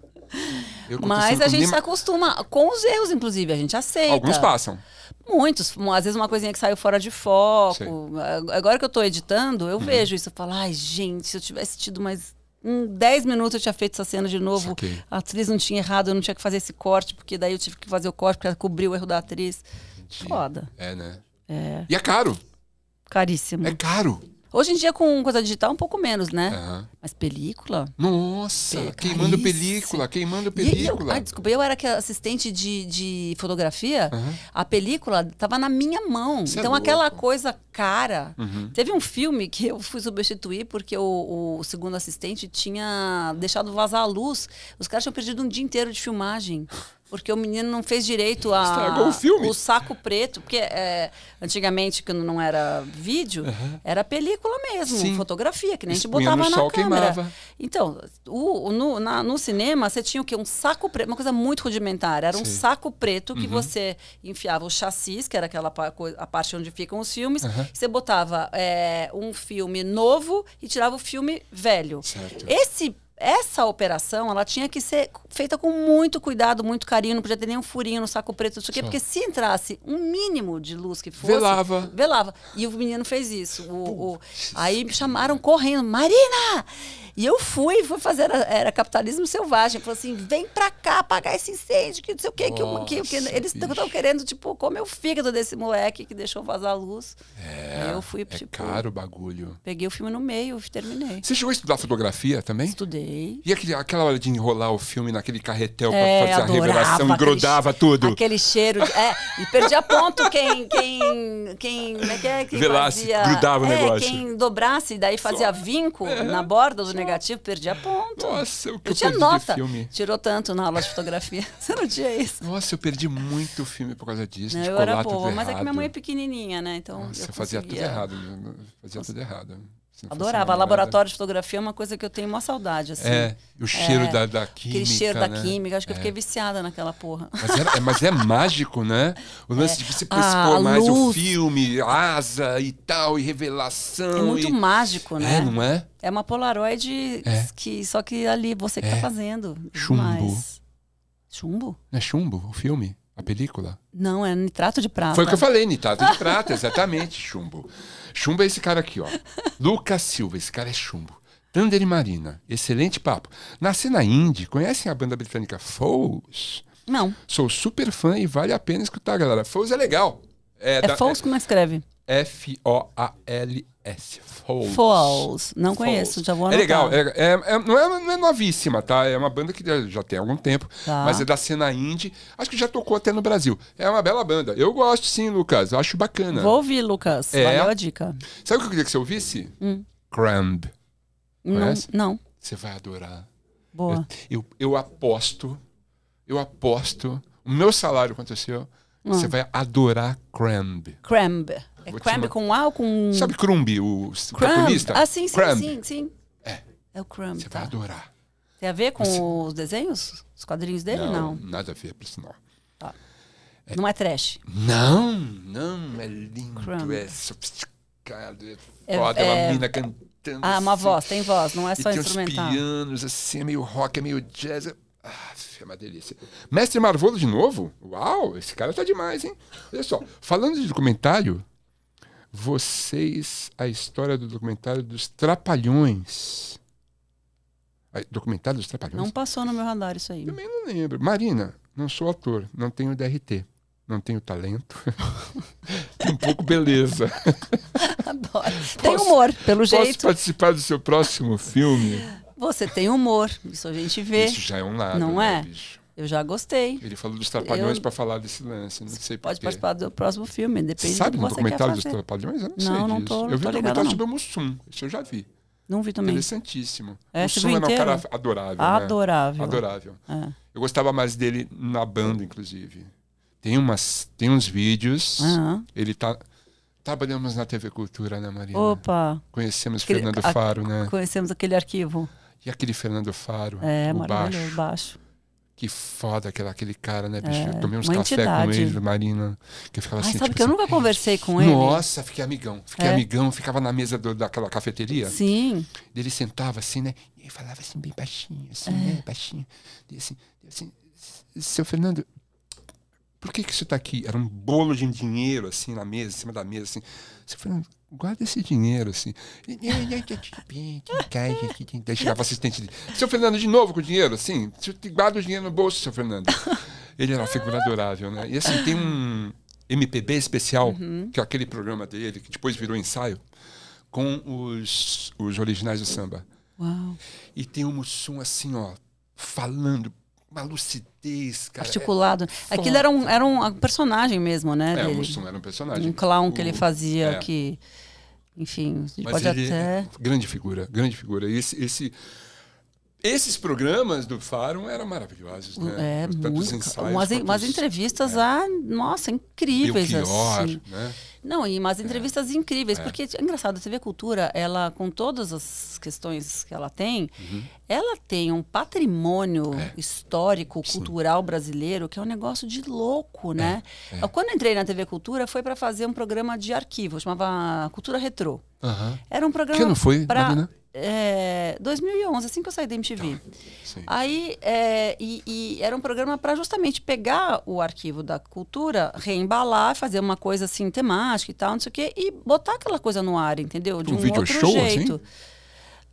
Eu Mas a gente se acostuma com os erros, inclusive, a gente aceita. Alguns passam. Muitos. Às vezes uma coisinha que saiu fora de foco. Agora que eu tô editando, Uhum. eu vejo isso. Eu falo, ai, gente, se eu tivesse tido mais um 10 minutos, eu tinha feito essa cena de novo. Saquei. A atriz não tinha errado, eu não tinha que fazer esse corte, porque daí eu tive que fazer o corte para cobrir o erro da atriz. Entendi. Foda. É, né? É. E é caro. Caríssimo. É caro. Hoje em dia, com coisa digital, um pouco menos, né? Aham. Mas película. Nossa, É queimando película, queimando E eu, película. ai, desculpa, eu era assistente de, de fotografia, Aham. a película tava na minha mão. Cê é então, aquela louco. coisa cara. Uhum. Teve um filme que eu fui substituir porque o, o segundo assistente tinha deixado vazar a luz. Os caras tinham perdido um dia inteiro de filmagem. Porque o menino não fez direito a, Estragou o filme. saco preto. Porque é, antigamente, quando não era vídeo, era película mesmo, Sim. fotografia, que nem a gente Expunha botava na câmera. queimava. Então, o, o- no, na- no cinema, você tinha o quê? Um saco preto, uma coisa muito rudimentar. Era um Sim. saco preto Uhum. que você enfiava o chassis, que era aquela a parte onde ficam os filmes. Você botava é, um filme novo e tirava o filme velho. Certo. Esse, essa operação, ela tinha que ser feita com muito cuidado, muito carinho. Não podia ter nenhum furinho no saco preto, não sei o quê. Só. Porque se entrasse um mínimo de luz que fosse... Velava. Velava. E o menino fez isso. O, o- aí me chamaram correndo, Marina! E eu fui, fui fazer, era, era capitalismo selvagem. Falou assim: vem pra cá apagar esse incêndio, que não sei o quê. Que, o- que, que Nossa, eles estão querendo, tipo, comer o fígado desse moleque que deixou vazar a luz. É, Aí eu fui, é tipo, caro o bagulho. peguei o filme no meio e terminei. Você chegou a estudar fotografia também? Estudei. E aquele- aquela hora de enrolar o filme naquele carretel pra É, fazer a revelação e aquele grudava tudo? Aquele cheiro. De, é, e perdia ponto quem. quem, quem como é que é? Quem Velasse, fazia, grudava o é, negócio. Quem dobrasse e daí fazia vinco na borda do negativo, perdia ponto. Nossa, o que eu eu, tinha nota. Tirou tanto na aula de fotografia. Você não tinha isso? Nossa, eu perdi muito filme por causa disso. Não, eu era boa, mas é que minha mãe é pequenininha, né? Então Nossa, eu eu fazia tudo errado. Fazia tudo errado. Adorava. minha namorada. Laboratório de fotografia é uma coisa que eu tenho uma saudade, assim. É, o cheiro É, da, da química. Aquele cheiro da né? química. Acho que eu fiquei viciada naquela porra. Mas, era- é, mas é mágico, né? O lance de você Ah, expor mais o luz. filme, asa e tal, e revelação. É muito e... mágico, né? É, não é? É uma Polaroid É. que só que ali você que É. tá fazendo. Chumbo. Demais. Chumbo? É chumbo o filme? A película? Não, é nitrato de prata. Foi o que eu falei, nitrato de prata, exatamente, chumbo. Chumbo é esse cara aqui, ó. Lucas Silva, esse cara é chumbo. Thunder e Marina, excelente papo. Nasci na Indy, conhecem a banda britânica Foles? Não. Sou super fã e vale a pena escutar, galera. Foles é legal. É, É da- Foles como é que F-O-A-L-S. Foles. Foles. Não conheço, já vou É anotar. legal. É, é- é- não, é, não é novíssima, tá? É uma banda que já- tem algum tempo, Tá. mas é da cena indie. Acho que já tocou até no Brasil. É uma bela banda. Eu gosto sim, Lucas. Eu acho bacana. Vou ouvir, Lucas. É. Valeu a dica. Sabe o que eu queria que você ouvisse? Hum. Cramp. Não, Conhece? não. Você vai adorar. Boa. Eu, eu aposto, eu aposto, o meu salário é seu, Hum. você vai adorar Cramp. Crumb. É crumb com A ou com... Sabe Crumb, o cartunista? Ah, sim, sim, Crumb. sim, sim. É. É o crumb, Você tá. vai adorar. Tem a ver com Você- os desenhos? Os quadrinhos dele? Não. Não, Nada a ver, por sinal. é trash. Não, não, é lindo, Crumb. é sofisticado, é É- foda, é, é- uma mina cantando. Ah, uma assim, voz, tem voz, não é E só tem uns instrumental. pianos, assim, é meio rock, é meio jazz. é- Ah, é uma delícia. Mestre Marvolo de novo? Uau, esse cara tá demais, hein? Olha só, falando de documentário, vocês, a história do documentário dos Trapalhões. Documentário dos Trapalhões? Não passou no meu radar isso aí. Também não lembro. Marina, não sou ator, não tenho DRT, não tenho talento, um pouco beleza. Adoro. Tem humor, pelo Posso jeito. participar do seu próximo filme? Você tem humor, isso a gente vê. Isso já é um lado, Não né, é? bicho? Eu já gostei. Ele falou dos Trapalhões Eu- para falar desse lance, não sei Pode porquê. participar do próximo filme, Você depende sabe do que você quer documentário dos. Trapalhões? Eu não, Não, sei não tô- eu vi um documentário sobre o Mussum, isso eu já vi. Não vi também. Interessantíssimo. É, Mussum viu era um inteiro? cara adorável, né? Adorável. Adorável. É. Eu gostava mais dele na banda, inclusive. Tem, umas, tem uns vídeos. Aham. Ele tá. Trabalhamos na TV Cultura, né, Marina? Opa, Conhecemos Aquele- Fernando a- Faro, né? conhecemos aquele arquivo. E aquele Fernando Faro, É, o maravilhoso, baixo. baixo. Que foda aquele, aquele cara, né, bicho? É, eu tomei uns uma café entidade. com ele, Marina. Que eu ficava Ai, assim, sabe tipo que eu assim, nunca conversei com ele? Nossa, fiquei amigão. Fiquei É. amigão, ficava na mesa do- daquela cafeteria. Sim. Ele sentava assim, né? E falava assim, bem baixinho, assim, É. né? Baixinho. E assim, assim, seu Fernando, por que que isso tá aqui? Era um bolo de dinheiro, assim, na mesa, em cima da mesa, assim. Seu Fernando, guarda esse dinheiro, assim. Daí chegava o assistente dele. Seu Fernando, de novo com o dinheiro, assim? Guarda o dinheiro no bolso, seu Fernando. Ele era uma figura adorável, né? E assim, tem um MPB especial, que é aquele programa dele, que depois virou ensaio, com os, os originais do samba. Uau. E tem um Mussum assim, ó, falando, uma lucidez, cara. Articulado. Aquilo era um, era um personagem mesmo, né? É, é, o. Mussum era um personagem. Um clown que ele fazia é. que. Enfim, pode até. é grande figura, grande figura. Esse, esse, esses programas do Faro eram maravilhosos, né? É, Tantos muito. ensaios Umas, quanto umas entrevistas, ah, nossa, incríveis. Belchior, assim. né? Não, e umas entrevistas incríveis, É. porque é engraçado, a TV Cultura, ela, com todas as questões que ela tem, ela tem um patrimônio Uhum. É. histórico, cultural brasileiro, que é um negócio de louco, né? é. Quando eu entrei na TV Cultura, foi para fazer um programa de arquivo, chamava Cultura Retrô. Aham. Era um programa. Que ano foi, pra, Marina? É, 2011, assim que eu saí da MTV. Sim. Aí, é, e, e era um programa para justamente pegar o arquivo da cultura, reembalar, fazer uma coisa assim temática e tal, não sei o quê, e botar aquela coisa no ar, entendeu? De Um um, video outro show, assim? jeito.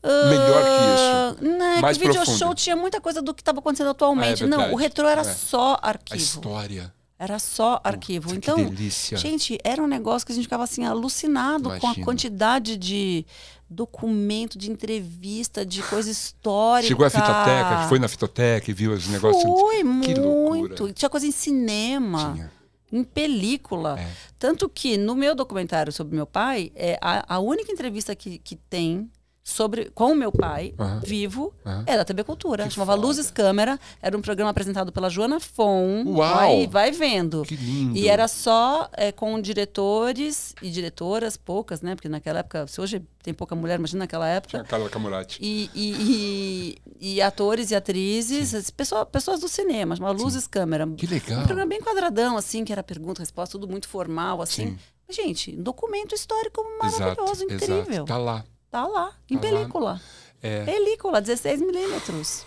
Melhor que isso. Não, é Mais que o video profundo. show tinha muita coisa do que estava acontecendo atualmente. Ah, é não, o retrô era É. só A arquivo. história. Era só arquivo. que então, delícia. gente, era um negócio que a gente ficava assim alucinado com a quantidade de documento, de entrevista, de coisa histórica. Chegou a fitoteca, foi na fitoteca e viu os negócios. Foi Que muito. loucura. Tinha coisa em cinema, Tinha. em película. É. Tanto que no meu documentário sobre meu pai, é a, a única entrevista que, que tem sobre com o meu pai Aham. vivo Aham. é da TV Cultura. Que Chamava foda. Luzes Câmera. Era um programa apresentado pela Joana Fon. Uau! Vai, vai vendo. Que lindo. E era só é, com diretores e diretoras, poucas, né? Porque naquela época, se hoje tem pouca mulher, imagina naquela época. Tinha a Carla Camurati. E, e, e, e atores e atrizes, as pessoa, pessoas do cinema, chamava Luzes Câmera. Que legal. Um programa bem quadradão, assim, que era pergunta, resposta, tudo muito formal, assim. Sim. Gente, um documento histórico Exato, maravilhoso, incrível. exato. Tá lá. Tá lá, em Tá lá. película. É, Película, 16 milímetros.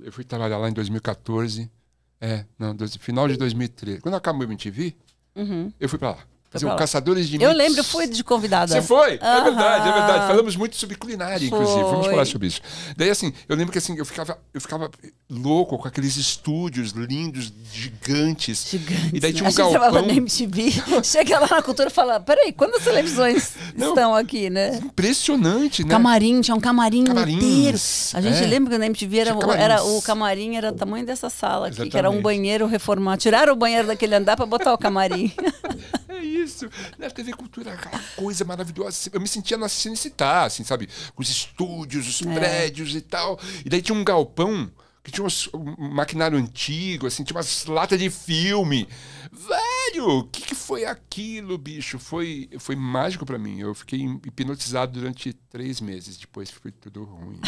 eu fui trabalhar lá em 2014. É, não, final de 2013. Quando acabou o MTV, Uhum. eu fui pra lá. Fazer um. Caçadores de Eu Mitos. lembro, eu fui de convidada. Você foi? É verdade, é verdade. Falamos muito sobre culinária, inclusive. Vamos Foi. falar sobre isso. Daí, assim, eu lembro que assim, eu ficava, eu ficava louco com aqueles estúdios lindos, gigantes. Gigantes, E daí né? tinha um a gente trabalhava galpão. na MTV, chega lá na cultura e fala, peraí, quantas televisões Não. estão aqui, né? Impressionante, né? Camarim, tinha um camarim Camarins, inteiro. A gente é. lembra que na MTV era, era o camarim era o tamanho dessa sala aqui, que era um Exatamente. banheiro reformado. Tiraram o banheiro daquele andar para botar o camarim. Isso. Na TV Cultura, aquela coisa maravilhosa. Eu me sentia no Cinecitar, assim, sabe? Com os estúdios, os É. prédios e tal. E daí tinha um galpão que tinha um maquinário antigo, assim, tinha umas latas de filme. Velho, o que, que foi aquilo, bicho? Foi, foi mágico pra mim. Eu fiquei hipnotizado durante três meses. Depois foi tudo ruim.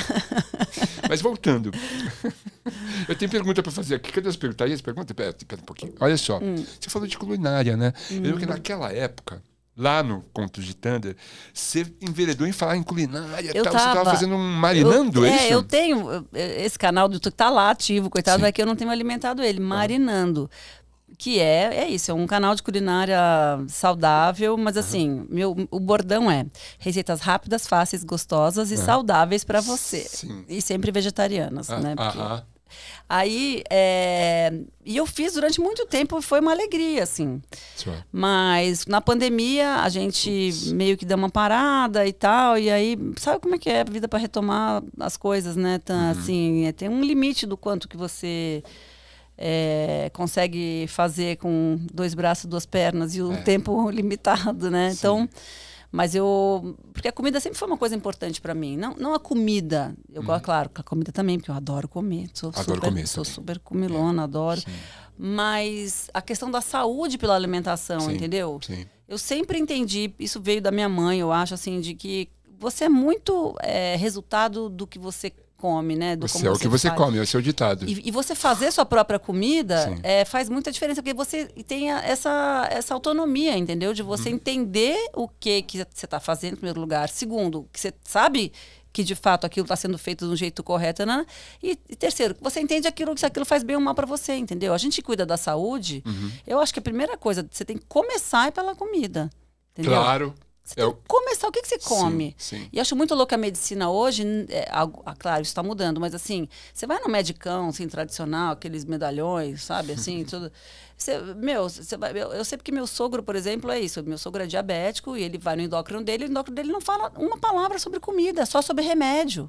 Mas voltando. Eu tenho pergunta pra fazer aqui. Cadê as perguntas? Aí as perguntas? Pera, pera um pouquinho. Olha só. Hum. Você falou de culinária, né? Eu lembro que naquela época, lá no Contos de Thunder, você enveredou em falar em culinária Eu tal. Você tava tava. fazendo um marinando, eu, é, é, isso? eu tenho. eu- Esse canal do YouTube tá lá ativo, coitado, Sim. é que eu não tenho alimentado ele, marinando. Que é, é isso, é um canal de culinária saudável, mas assim, meu, o bordão é receitas rápidas, fáceis, gostosas e saudáveis para você. Sim. E sempre vegetarianas, Ah, né? Porque aham. Aí, é, e eu fiz durante muito tempo, foi uma alegria, assim. Sure. Mas na pandemia a gente Ups. meio que deu uma parada e tal, e aí, sabe como é que é a vida para retomar as coisas, né? Então, uhum. assim, é, tem um limite do quanto que você é, consegue fazer com dois braços, duas pernas e um é. tempo limitado, né? Sim. Então mas eu. Porque a comida sempre foi uma coisa importante para mim. Não, não a comida. Eu gosto, uhum. claro, a comida também, porque eu adoro comer. Sou adoro super, comer. Sou também. super comilona, é. adoro. Sim. Mas a questão da saúde pela alimentação, sim, entendeu? Sim. Eu sempre entendi, isso veio da minha mãe, eu acho, assim, de que você é muito é, resultado do que você come, né? Do você é o que você faz. come, é o seu ditado. E, e você fazer sua própria comida é, faz muita diferença, porque você tem essa, essa autonomia, entendeu? De você uhum. entender o que, que você está fazendo, em primeiro lugar. Segundo, que você sabe que de fato aquilo está sendo feito do jeito correto, né? E, e, terceiro, você entende aquilo se aquilo faz bem ou mal para você, entendeu? A gente cuida da saúde. Uhum. Eu acho que a primeira coisa você tem que começar é pela comida. Entendeu? Claro. Você tem que começar. O que, que você come? Sim, sim. E acho muito louco a medicina hoje. É, ah, claro, isso está mudando, mas assim, você vai no medicão, assim, tradicional, aqueles medalhões, sabe? Assim, tudo. Você, meu, você vai, eu, eu sei porque meu sogro, por exemplo, é isso. Meu sogro é diabético e ele vai no endócrino dele, e o endócrino dele não fala uma palavra sobre comida, só sobre remédio.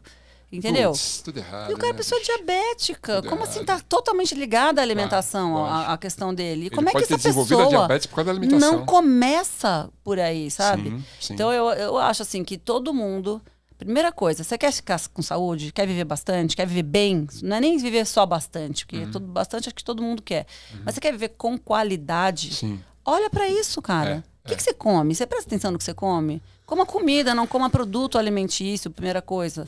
Entendeu? Puts, tudo errado. E o cara é né, pessoa diabética. Tudo Como assim? errado. assim? Tá totalmente ligada à alimentação, a, a, questão dele. E como é que essa pessoa diabetes por causa da alimentação. não começa por aí, sabe? Sim, sim. Então eu, eu acho assim que todo mundo. Primeira coisa, você quer ficar com saúde, quer viver bastante, quer viver bem, não é nem viver só bastante, porque uhum. todo, bastante acho que todo mundo quer. Uhum. Mas você quer viver com qualidade? Sim. Olha para isso, cara. É, o que, é. que você come? Você presta atenção no que você come? Coma comida, não coma produto alimentício, primeira coisa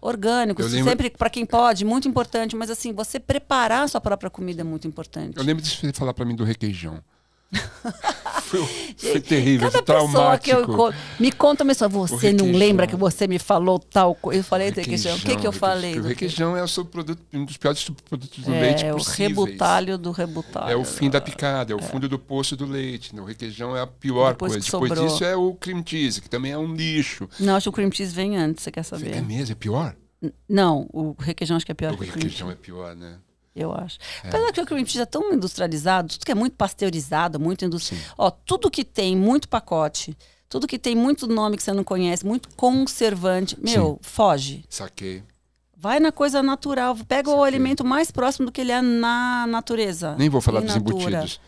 orgânicos, lembro... sempre para quem pode, muito importante. Mas assim, você preparar a sua própria comida é muito importante. Eu lembro de você falar para mim do requeijão. Foi, foi terrível, Cada traumático. Que eu, me conta uma história. Você não lembra que você me falou tal coisa? Eu falei requeijão. O que, que eu falei? O requeijão é o subproduto, um dos piores subprodutos do é, leite É o rebutalho do rebutalho. É o fim da picada, é o é. fundo do poço do leite. Né? O requeijão é a pior Depois coisa. Depois sobrou. disso é o cream cheese, que também é um lixo. Não, acho que o cream cheese vem antes, você quer saber? É mesmo? É pior? Não, o requeijão acho que é pior o requeijão é pior, né? Eu acho. É. Apesar que o cream é tão industrializado, tudo que é muito pasteurizado, muito industrializado. Ó, tudo que tem muito pacote, tudo que tem muito nome que você não conhece, muito conservante, meu, Sim. foge. Saquei. Vai na coisa natural, pega Saquei. o alimento mais próximo do que ele é na natureza. Nem vou falar dos embutidos.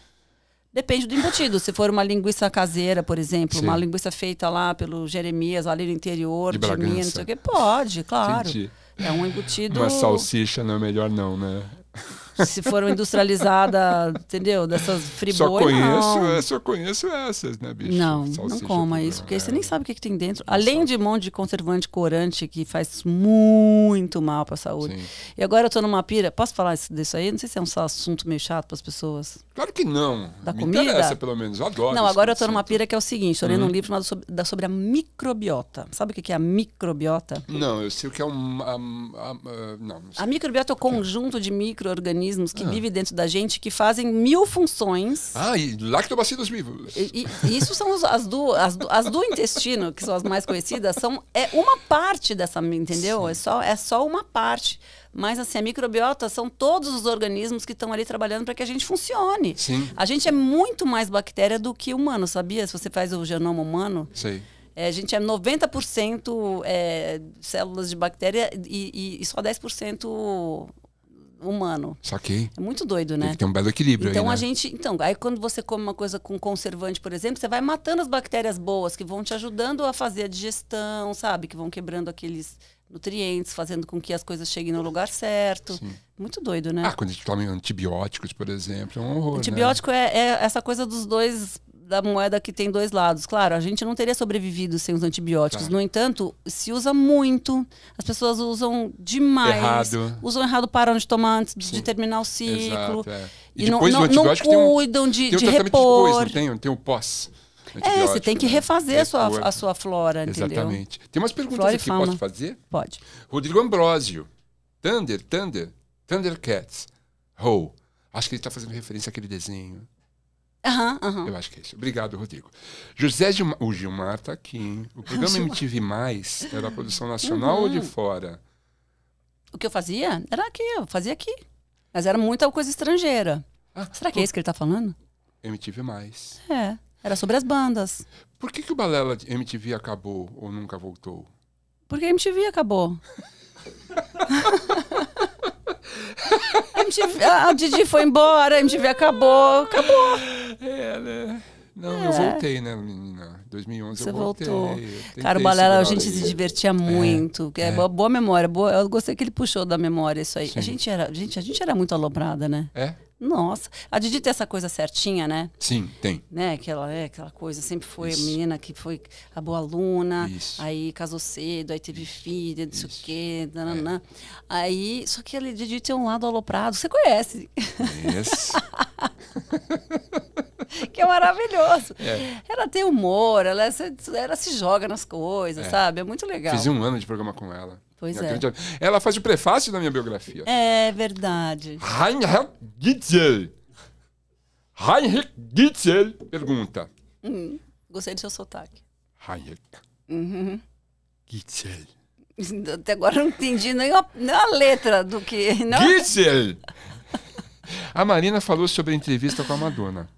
Depende do embutido. Se for uma linguiça caseira, por exemplo, Sim. uma linguiça feita lá pelo Jeremias, ali no interior de, de Minas, não sei o quê, pode, claro. Entendi. É um embutido. Uma salsicha não é melhor, não, né? Se for industrializada, entendeu? Dessas friboi, só conheço, não. É, só conheço essas, né, bicho? Não, Salsicha não coma isso, porque é. você nem sabe o que, que tem dentro. Não Além sabe. de um monte de conservante corante que faz muito mal para a saúde. Sim. E agora eu tô numa pira. Posso falar disso aí? Não sei se é um assunto meio chato para as pessoas. Claro que não. Da Me comida? interessa, pelo menos. Eu adoro. Não, agora eu tô numa pira que é o seguinte: estou lendo uhum. um livro chamado sobre, sobre a microbiota. Sabe o que é a microbiota? Não, eu sei o que é um. A, a, a, não, não a microbiota é o conjunto de micro-organismos que ah. vivem dentro da gente que fazem mil funções. Ah, e lactobacilos vivos. E, e, isso são as do, as, do, as do intestino, que são as mais conhecidas, são é uma parte dessa, entendeu? É só, é só uma parte. Mas assim, a microbiota são todos os organismos que estão ali trabalhando para que a gente funcione. Sim. A gente é muito mais bactéria do que humano, sabia? Se você faz o genoma humano. Sei. É, a gente é 90% é, células de bactéria e, e, e só 10% humano. Saquei. É muito doido, né? Tem que ter um belo equilíbrio então aí, né? a gente, então, aí quando você come uma coisa com conservante, por exemplo, você vai matando as bactérias boas que vão te ajudando a fazer a digestão, sabe? Que vão quebrando aqueles nutrientes, fazendo com que as coisas cheguem no lugar certo. Sim. Muito doido, né? Ah, quando a gente toma antibióticos, por exemplo, é um horror. Antibiótico né? é, é essa coisa dos dois da moeda que tem dois lados. Claro, a gente não teria sobrevivido sem os antibióticos. Tá. No entanto, se usa muito. As pessoas usam demais. Errado. Usam errado, param de tomar antes Sim. de terminar o ciclo. Exato, é. E, e não, não, não cuidam um, de, de repor. Depois, não tem, tem um pós. É, você tem que né? refazer a, sua, a sua flora, entendeu? Exatamente. Tem umas perguntas flora aqui, posso fazer? Pode. Rodrigo Ambrosio. Thunder, Thunder, Thundercats. Ho. Acho que ele está fazendo referência àquele desenho. Uhum, uhum. Eu acho que é isso. Obrigado, Rodrigo. José Gilmar, o Gilmar está aqui. Hein? O programa MTV Mais é da produção nacional uhum. ou de fora? O que eu fazia era aqui, eu fazia aqui. Mas era muita coisa estrangeira. Ah, Será que é isso que ele tá falando? MTV mais. É. Era sobre as bandas. Por que, que o Balela MTV acabou ou nunca voltou? Porque a MTV acabou. a, MTV, a Didi foi embora, a MTV acabou, acabou. É, né? Não, eu voltei, né, menina? 2011 Você eu voltei. voltou. eu Cara, o Balela, a gente se divertia muito. que É, boa, boa memória. Boa, eu gostei que ele puxou da memória isso aí. A gente, era, gente, a gente era muito aloprada, né? É? Nossa. A Didi tem essa coisa certinha, né? Sim, tem. né? Aquela, é, aquela coisa, sempre foi Isso. a menina que foi a boa aluna, Isso. aí casou cedo, aí teve filho, não sei o. É. quê, nananã. Aí, só que a Didi tem um lado aloprado, você conhece, Esse. que é maravilhoso. É. Ela tem humor, ela, se- ela se joga nas coisas, sabe? É muito legal. Fiz um ano de programa com ela. Pois é. Ela faz o prefácio da minha biografia. É verdade. Heinrich Gitzel. Heinrich Gitzel pergunta. Hum, gostei do seu sotaque. Heinrich Uhum. Gitzel. Até agora não entendi nem a, nem a letra do que. Não, Gitzel! A Marina falou sobre a entrevista com a Madonna.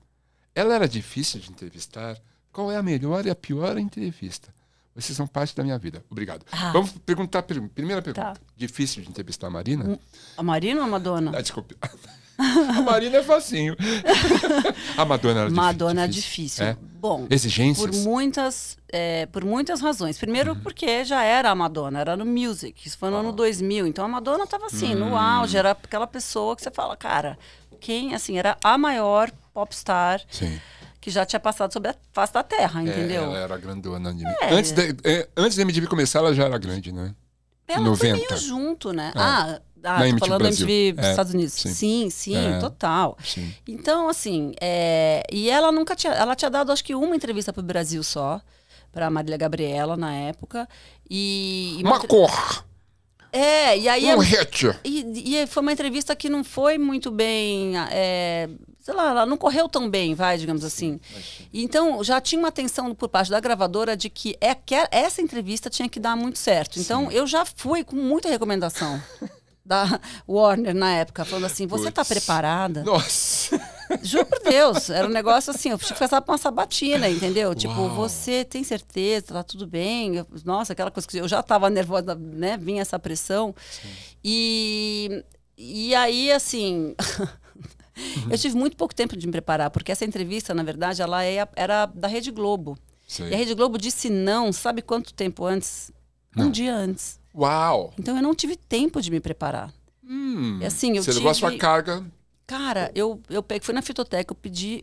Ela era difícil de entrevistar? Qual é a melhor e a pior entrevista? Vocês são parte da minha vida. Obrigado. Ah. Vamos perguntar. Primeira pergunta. Tá. Difícil de entrevistar a Marina? a Marina ou a Madonna? Ah, desculpe. a Marina é facinho. a Madonna era Madonna é difícil. É? Bom, Exigências? por muitas, é, por muitas razões. Primeiro Uhum. porque já era a Madonna, era no Music. Isso foi no Ah. ano 2000. Então a Madonna estava assim, Hum. no auge. Era aquela pessoa que você fala, cara, quem, assim, era a maior popstar Sim. Que já tinha passado sobre a face da Terra, É, entendeu? ela era grandona. de- É. Antes, da, é, antes da MTV começar, ela já era grande, né? Ela 90. foi meio junto, né? É. Ah, ah Na tô falando da. MTV dos É, Estados Unidos. sim. Sim, sim, É. total. Sim. Então, assim, é, e ela nunca tinha. Ela tinha dado, acho que, uma entrevista pro Brasil só, pra Marília Gabriela na época. E. e Uma cor. É, e aí. Um hit. E, e foi uma entrevista que não foi muito bem. Sei lá, ela não correu tão bem, vai, digamos assim. Então, já tinha uma atenção por parte da gravadora de que, é, que essa entrevista tinha que dar muito certo. Então, eu já fui com muita recomendação da Warner na época, falando assim: você está preparada? Nossa. Juro por Deus, era um negócio assim, eu tinha que fazer uma sabatina, entendeu? Tipo, Uau. você tem certeza, tá tudo bem? Eu- nossa, aquela coisa que eu já estava nervosa, né? Vinha essa pressão. E, e aí, assim, eu tive muito pouco tempo de me preparar, porque essa entrevista, na verdade, ela é, era da Rede Globo. Sei. E a Rede Globo disse não, sabe quanto tempo antes? Um Não. dia antes. Uau. Então eu não tive tempo de me preparar. Hum. E assim, eu Você levou a sua tive- carga. Cara, eu, eu peguei, fui na fitoteca, eu pedi.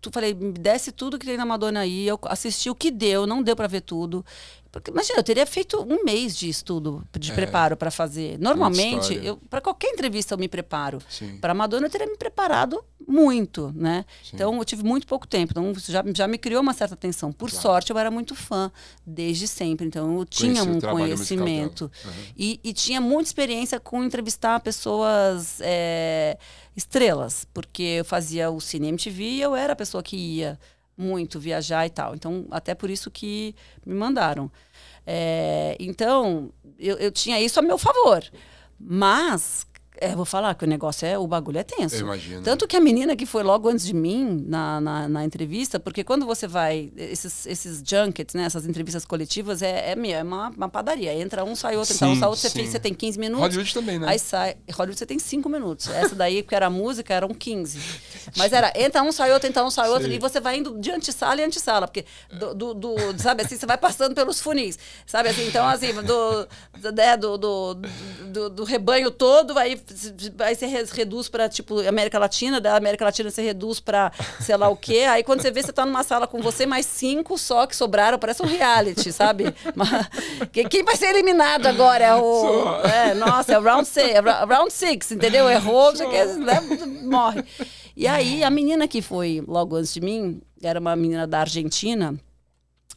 Tu falei, me desce tudo que tem na Madonna aí. Eu assisti o que deu, não deu pra ver tudo. Porque, imagina, eu teria feito um mês de estudo, de É. preparo pra fazer. Normalmente, eu para qualquer entrevista eu me preparo. Para Madonna eu teria me preparado muito, né? Sim. Então eu tive muito pouco tempo, então já, já me criou uma certa tensão. Por Claro. sorte eu era muito fã desde sempre, então eu tinha Conheci um conhecimento. Uhum. e, e tinha muita experiência com entrevistar pessoas é, estrelas, porque eu fazia o Cine MTV e eu era a pessoa que ia muito viajar e tal. Então até por isso que me mandaram. É, então eu, eu tinha isso a meu favor, mas é, vou falar que o negócio é o bagulho é tenso. Eu imagino. Tanto que a menina que foi logo antes de mim na, na, na entrevista, porque quando você vai, esses, esses junkets, né, essas entrevistas coletivas, é, é, é uma, uma padaria. Entra um, sai outro, entra um, sai outro, você, tem 15 minutos. Hollywood também, né? Aí sai. Hollywood você tem 5 minutos. Essa daí, porque era música, eram 15. Mas era entra um, sai outro, entra um, sai outro. Sim. E você vai indo de antessala em antessala. Porque, do, do, do- sabe assim, você vai passando pelos funis. Sabe assim? Então, assim, do, do, né, do, do, do, do rebanho todo, aí, aí você re- reduz para, tipo, América Latina. Da América Latina você reduz para sei lá o quê. Aí quando você vê, você tá numa sala com você, mais cinco só que sobraram. Parece um reality, sabe? Quem vai ser eliminado agora? É o. É, nossa, é o round six, é round six, entendeu? Errou, você quer, né, morre. E aí, a menina que foi logo antes de mim, era uma menina da Argentina,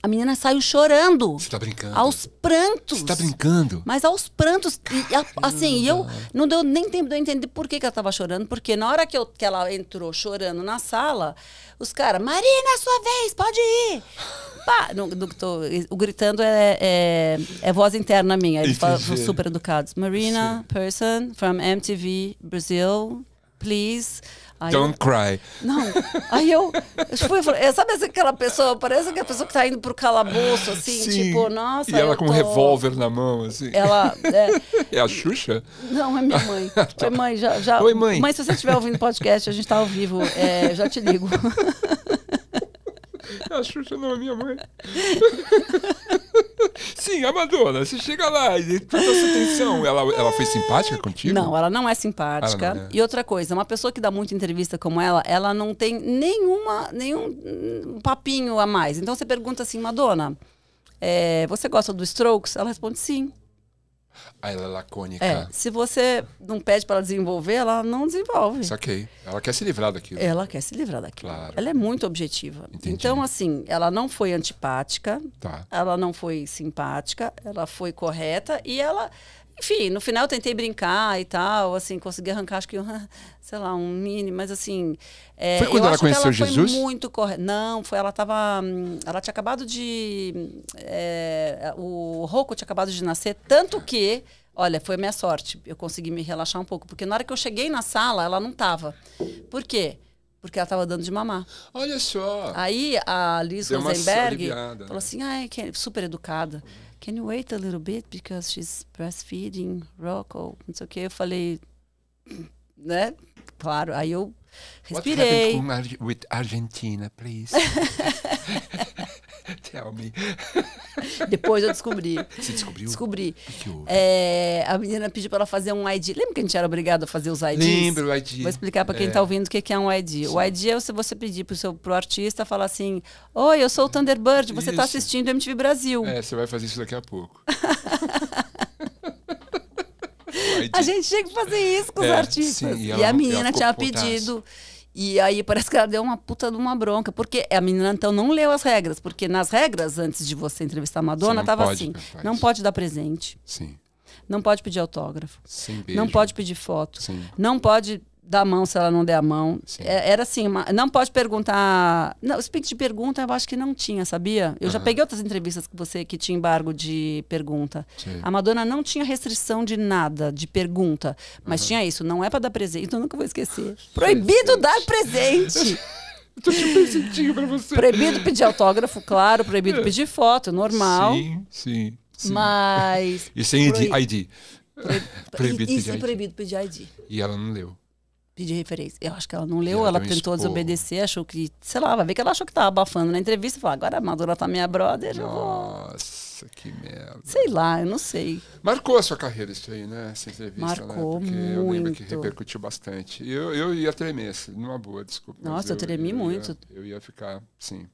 A menina saiu chorando. Você tá brincando? Aos prantos. Você tá brincando? Mas aos prantos. E, a- assim, eu não deu nem tempo de eu entender por que, que ela tava chorando, porque na hora que, eu, que ela entrou chorando na sala, os caras, Marina, é sua vez, pode ir. Pá, não, não tô- o gritando é, é, é voz interna minha. Eles falam, super educados. Marina, person from MTV Brazil, please. Aí eu- Don't cry. não. Aí eu, eu fui, e falei, é, sabe aquela pessoa, parece que a pessoa que tá indo pro calabouço, assim, Sim. tipo, nossa. E ela eu com um tô- revólver na mão, assim. Ela. é, É a Xuxa? não, é minha mãe. Oi, mãe, já, já. Oi, mãe. Mãe, se você estiver ouvindo podcast, a gente tá ao vivo, é, já te ligo. A Xuxa não é minha mãe. Sim, a Madonna, você chega lá e presta atenção. Ela, ela foi simpática contigo? Não, ela não é simpática. Não é. E outra coisa, uma pessoa que dá muita entrevista como ela, ela não tem nenhuma, nenhum hum, papinho a mais. Então você pergunta assim, Madonna, é, você gosta do Strokes? Ela responde sim. Ah, ela é lacônica. É, se você não pede para ela desenvolver, ela não desenvolve. Saquei. Ela quer se livrar daquilo. Ela quer se livrar daquilo. Claro. Ela é muito objetiva. Entendi. Então, assim, ela não foi antipática, Tá. ela não foi simpática, ela foi correta e ela. Enfim, no final eu tentei brincar e tal, assim, consegui arrancar, acho que, sei lá, um mini, mas assim. é, Foi quando eu ela acho que conheceu ela Jesus? Foi muito correta. Não, foi, ela tava. hum, Ela tinha acabado de. é, o Rocco tinha acabado de nascer, tanto que. Olha, foi a minha sorte. Eu consegui me relaxar um pouco. Porque na hora que eu cheguei na sala, ela não tava. Por quê? Porque ela tava dando de mamar. Olha só. Aí a Liz Deu Rosenberg aliviada, falou né? assim, ai, can- super educada. Can you wait a little bit because she's breastfeeding Rocco? Não sei o quê. Eu falei, né? Claro. Aí eu What happened with Argentina, please? Tell me. Depois eu descobri. Você descobriu? Descobri. O que houve? É, a menina pediu para ela fazer um ID. Lembra que a gente era obrigado a fazer os IDs? Lembro o ID. Vou explicar para quem É. está ouvindo o que é um ID. O ID é se você pedir pro, seu, pro artista falar assim: Oi, eu sou o Thunderbird, você está assistindo MTV Brasil. É, você vai fazer isso daqui a pouco. O. A gente tinha que fazer isso com os É, artistas. sim, e e, a menina tinha putaça. E aí parece que ela deu uma puta de uma bronca. Porque a menina então não leu as regras. Porque nas regras, antes de você entrevistar a Madonna, não tava pode assim: cantar não pode dar presente, Sim. não pode pedir autógrafo, não pode pedir foto, Sim. não pode dar a mão se ela não der a mão. Sim. É- Era assim, uma- não pode perguntar. Não, speak de pergunta eu acho que não tinha, sabia? Eu já Aham. peguei outras entrevistas que você que tinha embargo de pergunta. Sei. A Madonna não tinha restrição de nada, de pergunta. Mas tinha isso, não é para dar presente, eu nunca vou esquecer. Proibido dar presente. Tô te presentinho pra você. proibido pedir autógrafo, claro, proibido pedir foto, normal. Sim, sim. sim. Mas. E sem ID. Proib- ID. Proibido isso pedir é ID. proibido pedir ID. E ela não leu. Pedir referência. Eu acho que ela não leu, ela tentou esporro. desobedecer, achou que, sei lá, vai ver que ela achou que tava abafando na entrevista e falou: agora a Madonna tá minha brother, eu vou. Nossa, que merda. Sei lá, eu não sei. Marcou a sua carreira isso aí, né? Essa entrevista, Marcou né? Porque eu lembro que muito. repercutiu bastante. Eu, eu ia tremer, assim, numa boa, desculpa. Nossa, eu tremi ia- muito. Eu ia ficar, sim.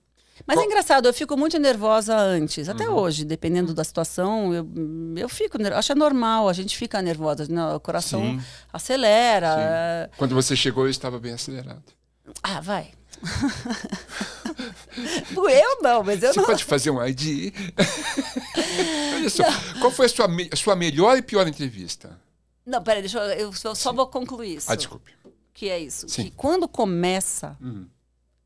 Mas é engraçado, eu fico muito nervosa antes, até Uhum. hoje, dependendo da situação, eu, eu fico nervosa. Acho é normal, a gente fica nervosa, né? o coração Sim. acelera. Sim. é- Quando você chegou, eu estava bem acelerado. Ah, vai. eu não, mas eu Você não. pode fazer um ID? Olha só, qual foi a sua, me- sua melhor e pior entrevista? Não, peraí, deixa eu, eu só, só vou concluir isso. Ah, desculpe. Que é isso. Sim. Que quando começa, Hum.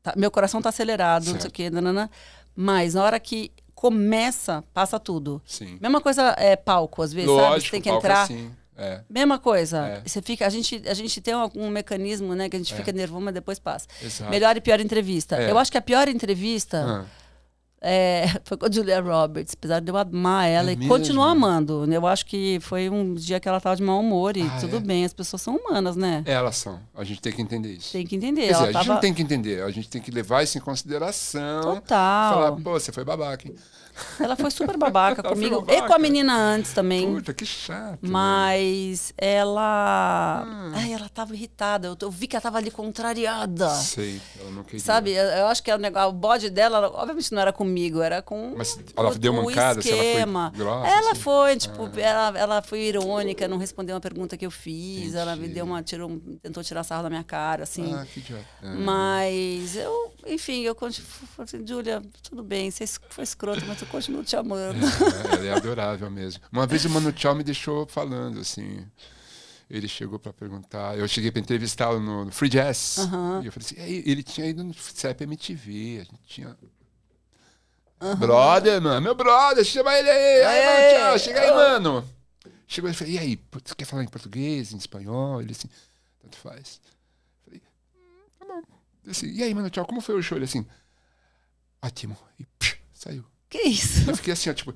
Tá- meu coração tá acelerado, não sei o Certo. quê, nanana, mas na hora que começa, passa tudo. Sim. Mesma coisa é palco, às vezes, sabe? Você Lógico, tem que palco entrar. assim. É, Mesma coisa. É. Você fica, a gente, a gente tem um, um mecanismo, né, que a gente É. fica nervoso, mas depois passa. exato. Melhor e pior entrevista. É. Eu acho que a pior entrevista Ah, é, foi com a Julia Roberts, apesar de eu amar ela É e mesmo? continuo amando. Eu acho que foi um dia que ela tava de mau humor e Ah, tudo é? bem, as pessoas são humanas, né? é, elas são. A gente tem que entender isso. Tem que entender. Dizer, a gente não tem que entender, a gente tem que levar isso em consideração. total. Falar, pô, você foi babaca, hein? Ela foi super babaca comigo babaca. e com a menina antes também. Puta, que chato. né? Mas ela. Hum. Ai, ela tava irritada. Eu, eu vi que ela tava ali contrariada. Sei, ela não queria. Sabe, eu, eu acho que é o, negócio, o bode dela, ela, obviamente não era comigo. era com Mas ela o, deu o mancada, se ela foi grossa, ela assim? foi, tipo, ela, ela foi irônica, não respondeu uma pergunta que eu fiz, ela me Entendi. deu uma, tirou, tentou tirar sarro da minha cara, assim. Ah, que idiota. Ah. Mas eu, enfim, eu continuo. falei assim, Júlia, tudo bem, você foi escroto, mas eu continuo te amando. É, ela é adorável mesmo. Uma vez o Mano Tchau me deixou falando, assim. Ele chegou para perguntar. Eu cheguei para entrevistá-lo no, no Free Jazz. E eu falei assim: "Ei, ele tinha ido no CEP MTV. A gente tinha. Brother, mano, meu brother, chama ele aí. Aí, Aí, Mano Tchau, chega aí, mano. Chegou e falei: e aí, você quer falar em português, em espanhol? Ele assim, tanto faz. Falei: hum, tá bom. Assim, e aí, Mano Tchau, como foi o show? Ele assim, ótimo. E psh, saiu. Que isso? Eu fiquei assim, ó, tipo,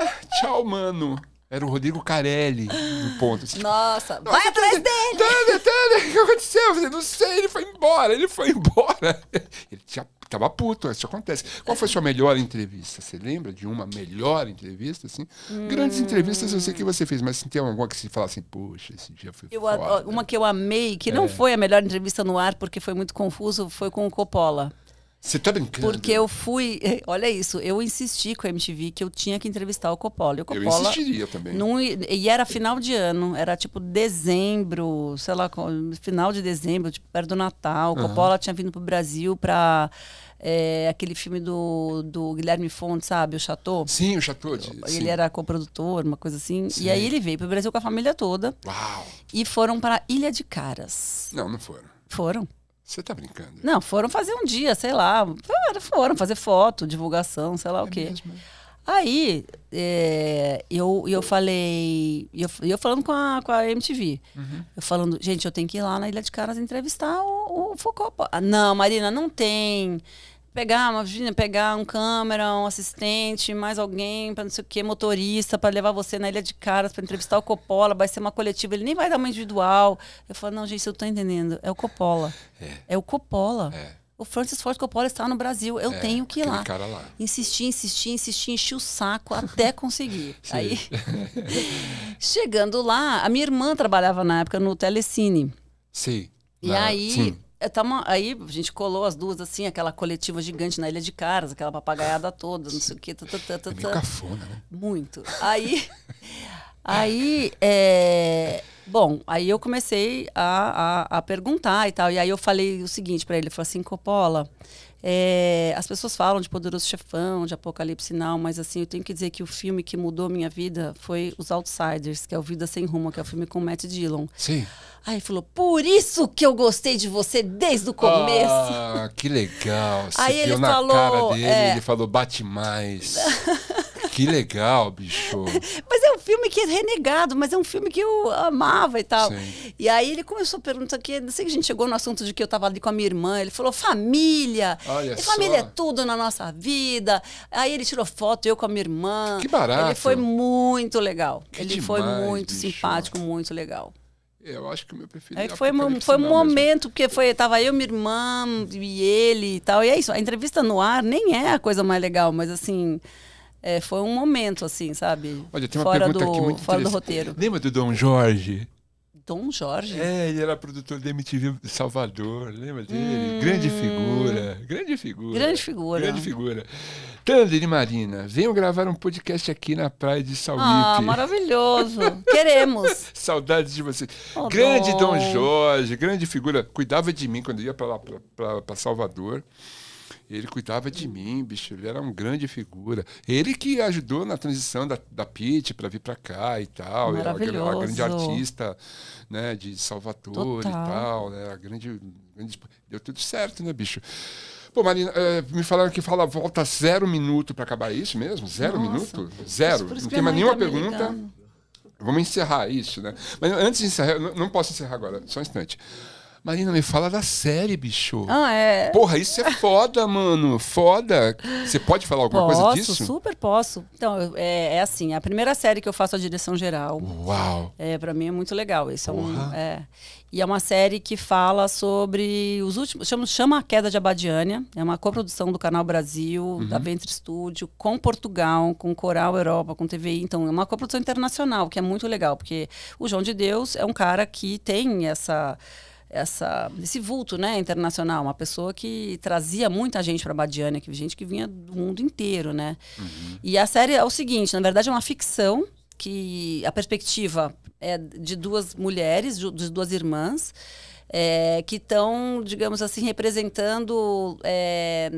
"Ah, tchau, mano. Era o Rodrigo Carelli no ponto. Assim, tipo, Nossa, vai "Nossa, atrás dele! Tânia, Tânia, o que aconteceu? Eu falei, não sei, ele foi embora, ele foi embora. Ele já tava puto, isso acontece. Qual foi a sua melhor entrevista? Você lembra de uma melhor entrevista, assim? Grandes entrevistas eu sei que você fez, mas tem alguma que você fala assim, poxa, esse dia foi Eu foda. uma que eu amei, que É. não foi a melhor entrevista no ar, porque foi muito confuso, foi com o Coppola. Você tá brincando? Porque eu fui. Olha isso, eu insisti com a MTV que eu tinha que entrevistar o Coppola. E o Eu Coppola. insistiria também. I- e era final de ano, era tipo dezembro, sei lá, final de dezembro, tipo perto do Natal. O Coppola tinha vindo pro Brasil pra é, aquele filme do, do Guilherme Fonte, sabe? O Chateau. Sim, o Chateau. de- sim. Ele era coprodutor, uma coisa assim. Sim. E aí ele veio pro Brasil com a família toda Uau. e foram para Ilha de Caras. Não, não foram. Foram. Você tá brincando. Não, foram fazer um dia, sei lá. Foram, fazer foto, divulgação, sei lá o É quê. mesmo? Aí, é, eu, eu falei. e Eu, eu falando com a, com a MTV. Uhum. Eu falando, gente, eu tenho que ir lá na Ilha de Caras entrevistar o, o Foucault. Ah, não, Marina, não tem. Pegar, imagina, pegar um câmera, um assistente, mais alguém, para não sei o quê, motorista, para levar você na Ilha de Caras para entrevistar o Coppola, vai ser uma coletiva, ele nem vai dar uma individual. Eu falo, não, gente, eu tô entendendo. É o Coppola. É, o Coppola. É. O Francis Ford Coppola está no Brasil. Eu É, tenho que ir lá. cara lá. Insisti, insisti, insisti, enchi o saco até conseguir. Sim. Aí, chegando lá, a minha irmã trabalhava na época no Telecine. Sei. E Na- aí, Sim. Eu tava- aí a gente colou as duas assim, aquela coletiva gigante na Ilha de Caras, aquela papagaiada toda, não sei o quê. Tá, tá, tá, tá, É meio tá. cafona, né? Muito. Aí, aí, é, bom, aí eu comecei a, a, a perguntar e tal. E aí eu falei o seguinte para ele, eu falei assim, Coppola, é, as pessoas falam de Poderoso Chefão, de Apocalipse Now, mas assim, eu tenho que dizer que o filme que mudou minha vida foi Os Outsiders, que é o Vida Sem Rumo, que é o filme com Matt Dillon. Sim. Aí ele falou, por isso que eu gostei de você desde o começo. Ah, que legal. Você Aí ele falou, cara dele, é. ele falou, bate mais. que legal, bicho. Mas é um filme que é renegado, mas é um filme que eu amava e tal. Sim. E aí ele começou a perguntar que, não sei que a gente chegou no assunto de que eu tava ali com a minha irmã. Ele falou, família. Olha família só. é tudo na nossa vida. Aí ele tirou foto, eu com a minha irmã. Que barato. Ele foi muito legal. Que ele foi demais, muito bicho. simpático, muito legal. Eu acho que o meu preferido é foi, um- foi um mesmo. momento, porque foi, tava eu, minha irmã e ele e tal. E é isso, a entrevista no ar nem é a coisa mais legal, mas assim, é, foi um momento, assim, sabe? Olha, tem uma fora pergunta do, aqui muito Fora do roteiro. Lembra do Dom Jorge? Dom Jorge? É, ele era produtor da MTV Salvador, lembra dele? Grande figura, grande figura. Hum. Grande figura. Grande figura. Tander e Marina, venham gravar um podcast aqui na praia de Sauípe. Ah, maravilhoso. Queremos. Saudades de você. Oh, grande Dom. Dom. Jorge, grande figura. Cuidava de mim quando ia para Salvador. Ele cuidava de mim, bicho. Ele era um grande figura. Ele que ajudou na transição da, da Pete para vir para cá e tal. Era uma, gra- uma grande Maravilhoso. artista né, de Salvador Total. e tal. Né, a grande, grande- Deu tudo certo, né, bicho? Pô, Marina, eh, me falaram que fala volta zero minuto para acabar é isso mesmo? Zero Nossa. minuto? Zero? Não tem minha mais nenhuma tá pergunta? Vamos encerrar isso, né? Mas antes de encerrar, não posso encerrar agora, só um instante. Marina, me fala da série, bicho. Ah, é. Porra, isso é foda, mano. Foda. Você pode falar alguma Posso, coisa disso? super posso. Então, é, é assim, a primeira série que eu faço a direção geral. Uau. É, para mim é muito legal. Esse é um, é. E é uma série que fala sobre os últimos. Chama, chama A Queda de Abadiânia. É uma coprodução do Canal Brasil, Uhum. da Ventre Studio, com Portugal, com Coral Europa, com TVI. Então, é uma coprodução internacional, que é muito legal, porque o João de Deus é um cara que tem essa. Essa, esse vulto né, internacional, uma pessoa que trazia muita gente para Badiânia, que gente que vinha do mundo inteiro, né? Uhum. E a série é o seguinte, na verdade é uma ficção que a perspectiva é de duas mulheres, de duas irmãs, é, que estão, digamos assim, representando é,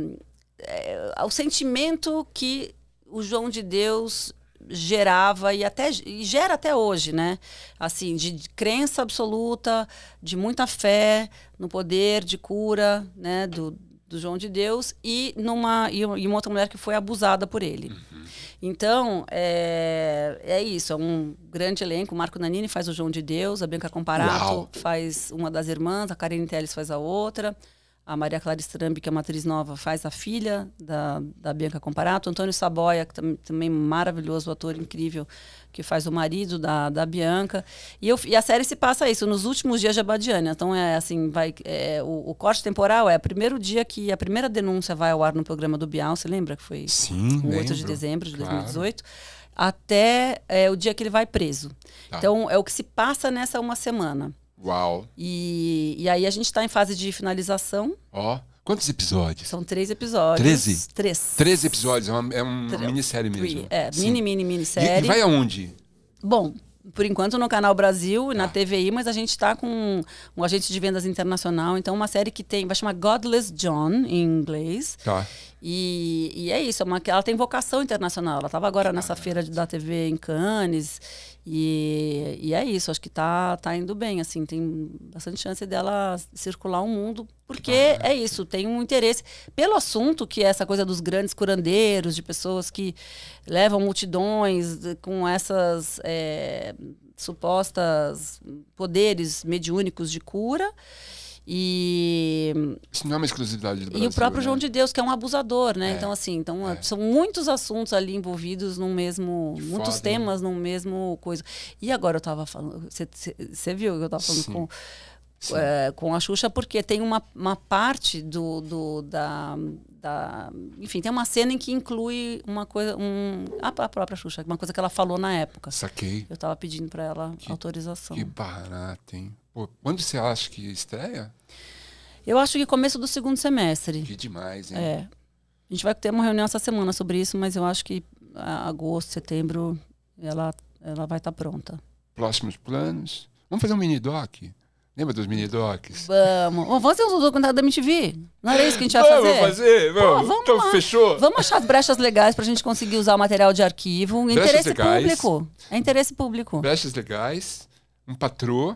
é, o sentimento que o João de Deus gerava e até e gera até hoje, né? Assim, de, crença absoluta, de muita fé no poder de cura, né, do, do João de Deus e numa e uma outra mulher que foi abusada por ele. Uhum. Então, é, é isso, é um grande elenco. O Marco Nanini faz o João de Deus, a Bianca Comparato Uau. faz uma das irmãs, a Karine Telles faz a outra. A Maria Clara Strambi, que é uma atriz nova, faz a filha da, da Bianca Comparato. Antônio Saboia, que tam, também maravilhoso, ator incrível, que faz o marido da, da Bianca. E, eu, e a série se passa isso, nos últimos dias de Abadiânia. Então, é assim, vai, é, o, o, corte temporal é o primeiro dia que a primeira denúncia vai ao ar no programa do Bial, você lembra? Que foi Sim, 8 de dezembro de claro. 2018 até é, o dia que ele vai preso. Tá. Então, é o que se passa nessa uma semana. Uau! E, e aí a gente está em fase de finalização. Ó. Oh. Quantos episódios? São três episódios. Treze? Três. Treze episódios, é uma, é uma minissérie mesmo. É, Sim. mini, mini, minissérie. E, e vai aonde? Bom, por enquanto no canal Brasil e na ah. TVI, mas a gente está com um agente de vendas internacional, então uma série que tem, vai chamar Godless John em inglês. Tá. E, e é isso, é uma, ela tem vocação internacional. Ela estava agora nessa feira da TV em Cannes e, e é isso, acho que tá, tá indo bem, assim, tem bastante chance dela circular o mundo, porque é isso, tem um interesse pelo assunto, que é essa coisa dos grandes curandeiros, de pessoas que levam multidões com essas é, supostas poderes mediúnicos de cura. E isso não é uma exclusividade do Brasil. E o próprio né? João de Deus, que é um abusador, né? É, então assim, então é. são muitos assuntos ali envolvidos num mesmo, muitos temas num mesmo coisa. E agora eu estava falando, você viu que eu estava falando Sim. com é, com a Xuxa, porque tem uma, uma parte do, do da, da, Enfim, tem uma cena em que inclui uma coisa. Um, a, a própria Xuxa, uma coisa que ela falou na época. Saquei. Eu estava pedindo para ela que, autorização. Que barato, hein? Pô, quando você acha que estreia? Eu acho que começo do segundo semestre. Que demais, hein? É. A gente vai ter uma reunião essa semana sobre isso, mas eu acho que agosto, setembro, ela, ela vai estar tá pronta. Próximos planos? Vamos fazer um mini doc? Lembra dos mini docs? Vamos. Vamos fazer um documentário da MTV. Não era isso que a gente ia fazer? Vamos fazer? Vamos. Pô, vamos então, lá. fechou? Vamos achar as brechas legais para a gente conseguir usar o material de arquivo. Brechas interesse legais. público. É interesse público. Brechas legais. Um patrô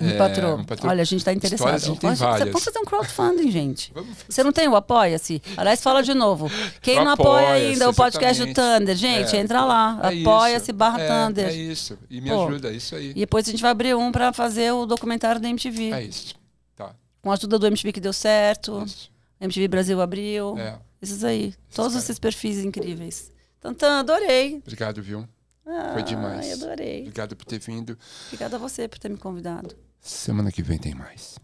um é. Olha, a gente está interessado. A gente várias. Você pode fazer um crowdfunding, gente. Você não tem o Apoia-se? Aliás, fala de novo. Quem não apoia ainda o podcast do Thunder, gente, é. entra lá. É Apoia-se barra é, Thunder. É isso. E me Pô. ajuda, é isso aí. E depois a gente vai abrir um para fazer o documentário da MTV. É isso. Tá. Com a ajuda do MTV que deu certo. Isso. MTV Brasil abriu. É. Esses aí. Esses Todos cara. esses perfis incríveis. Tantan, adorei. Obrigado, viu? Ah, Foi demais. adorei. Obrigado por ter vindo. Obrigada a você por ter me convidado. Semana que vem tem mais.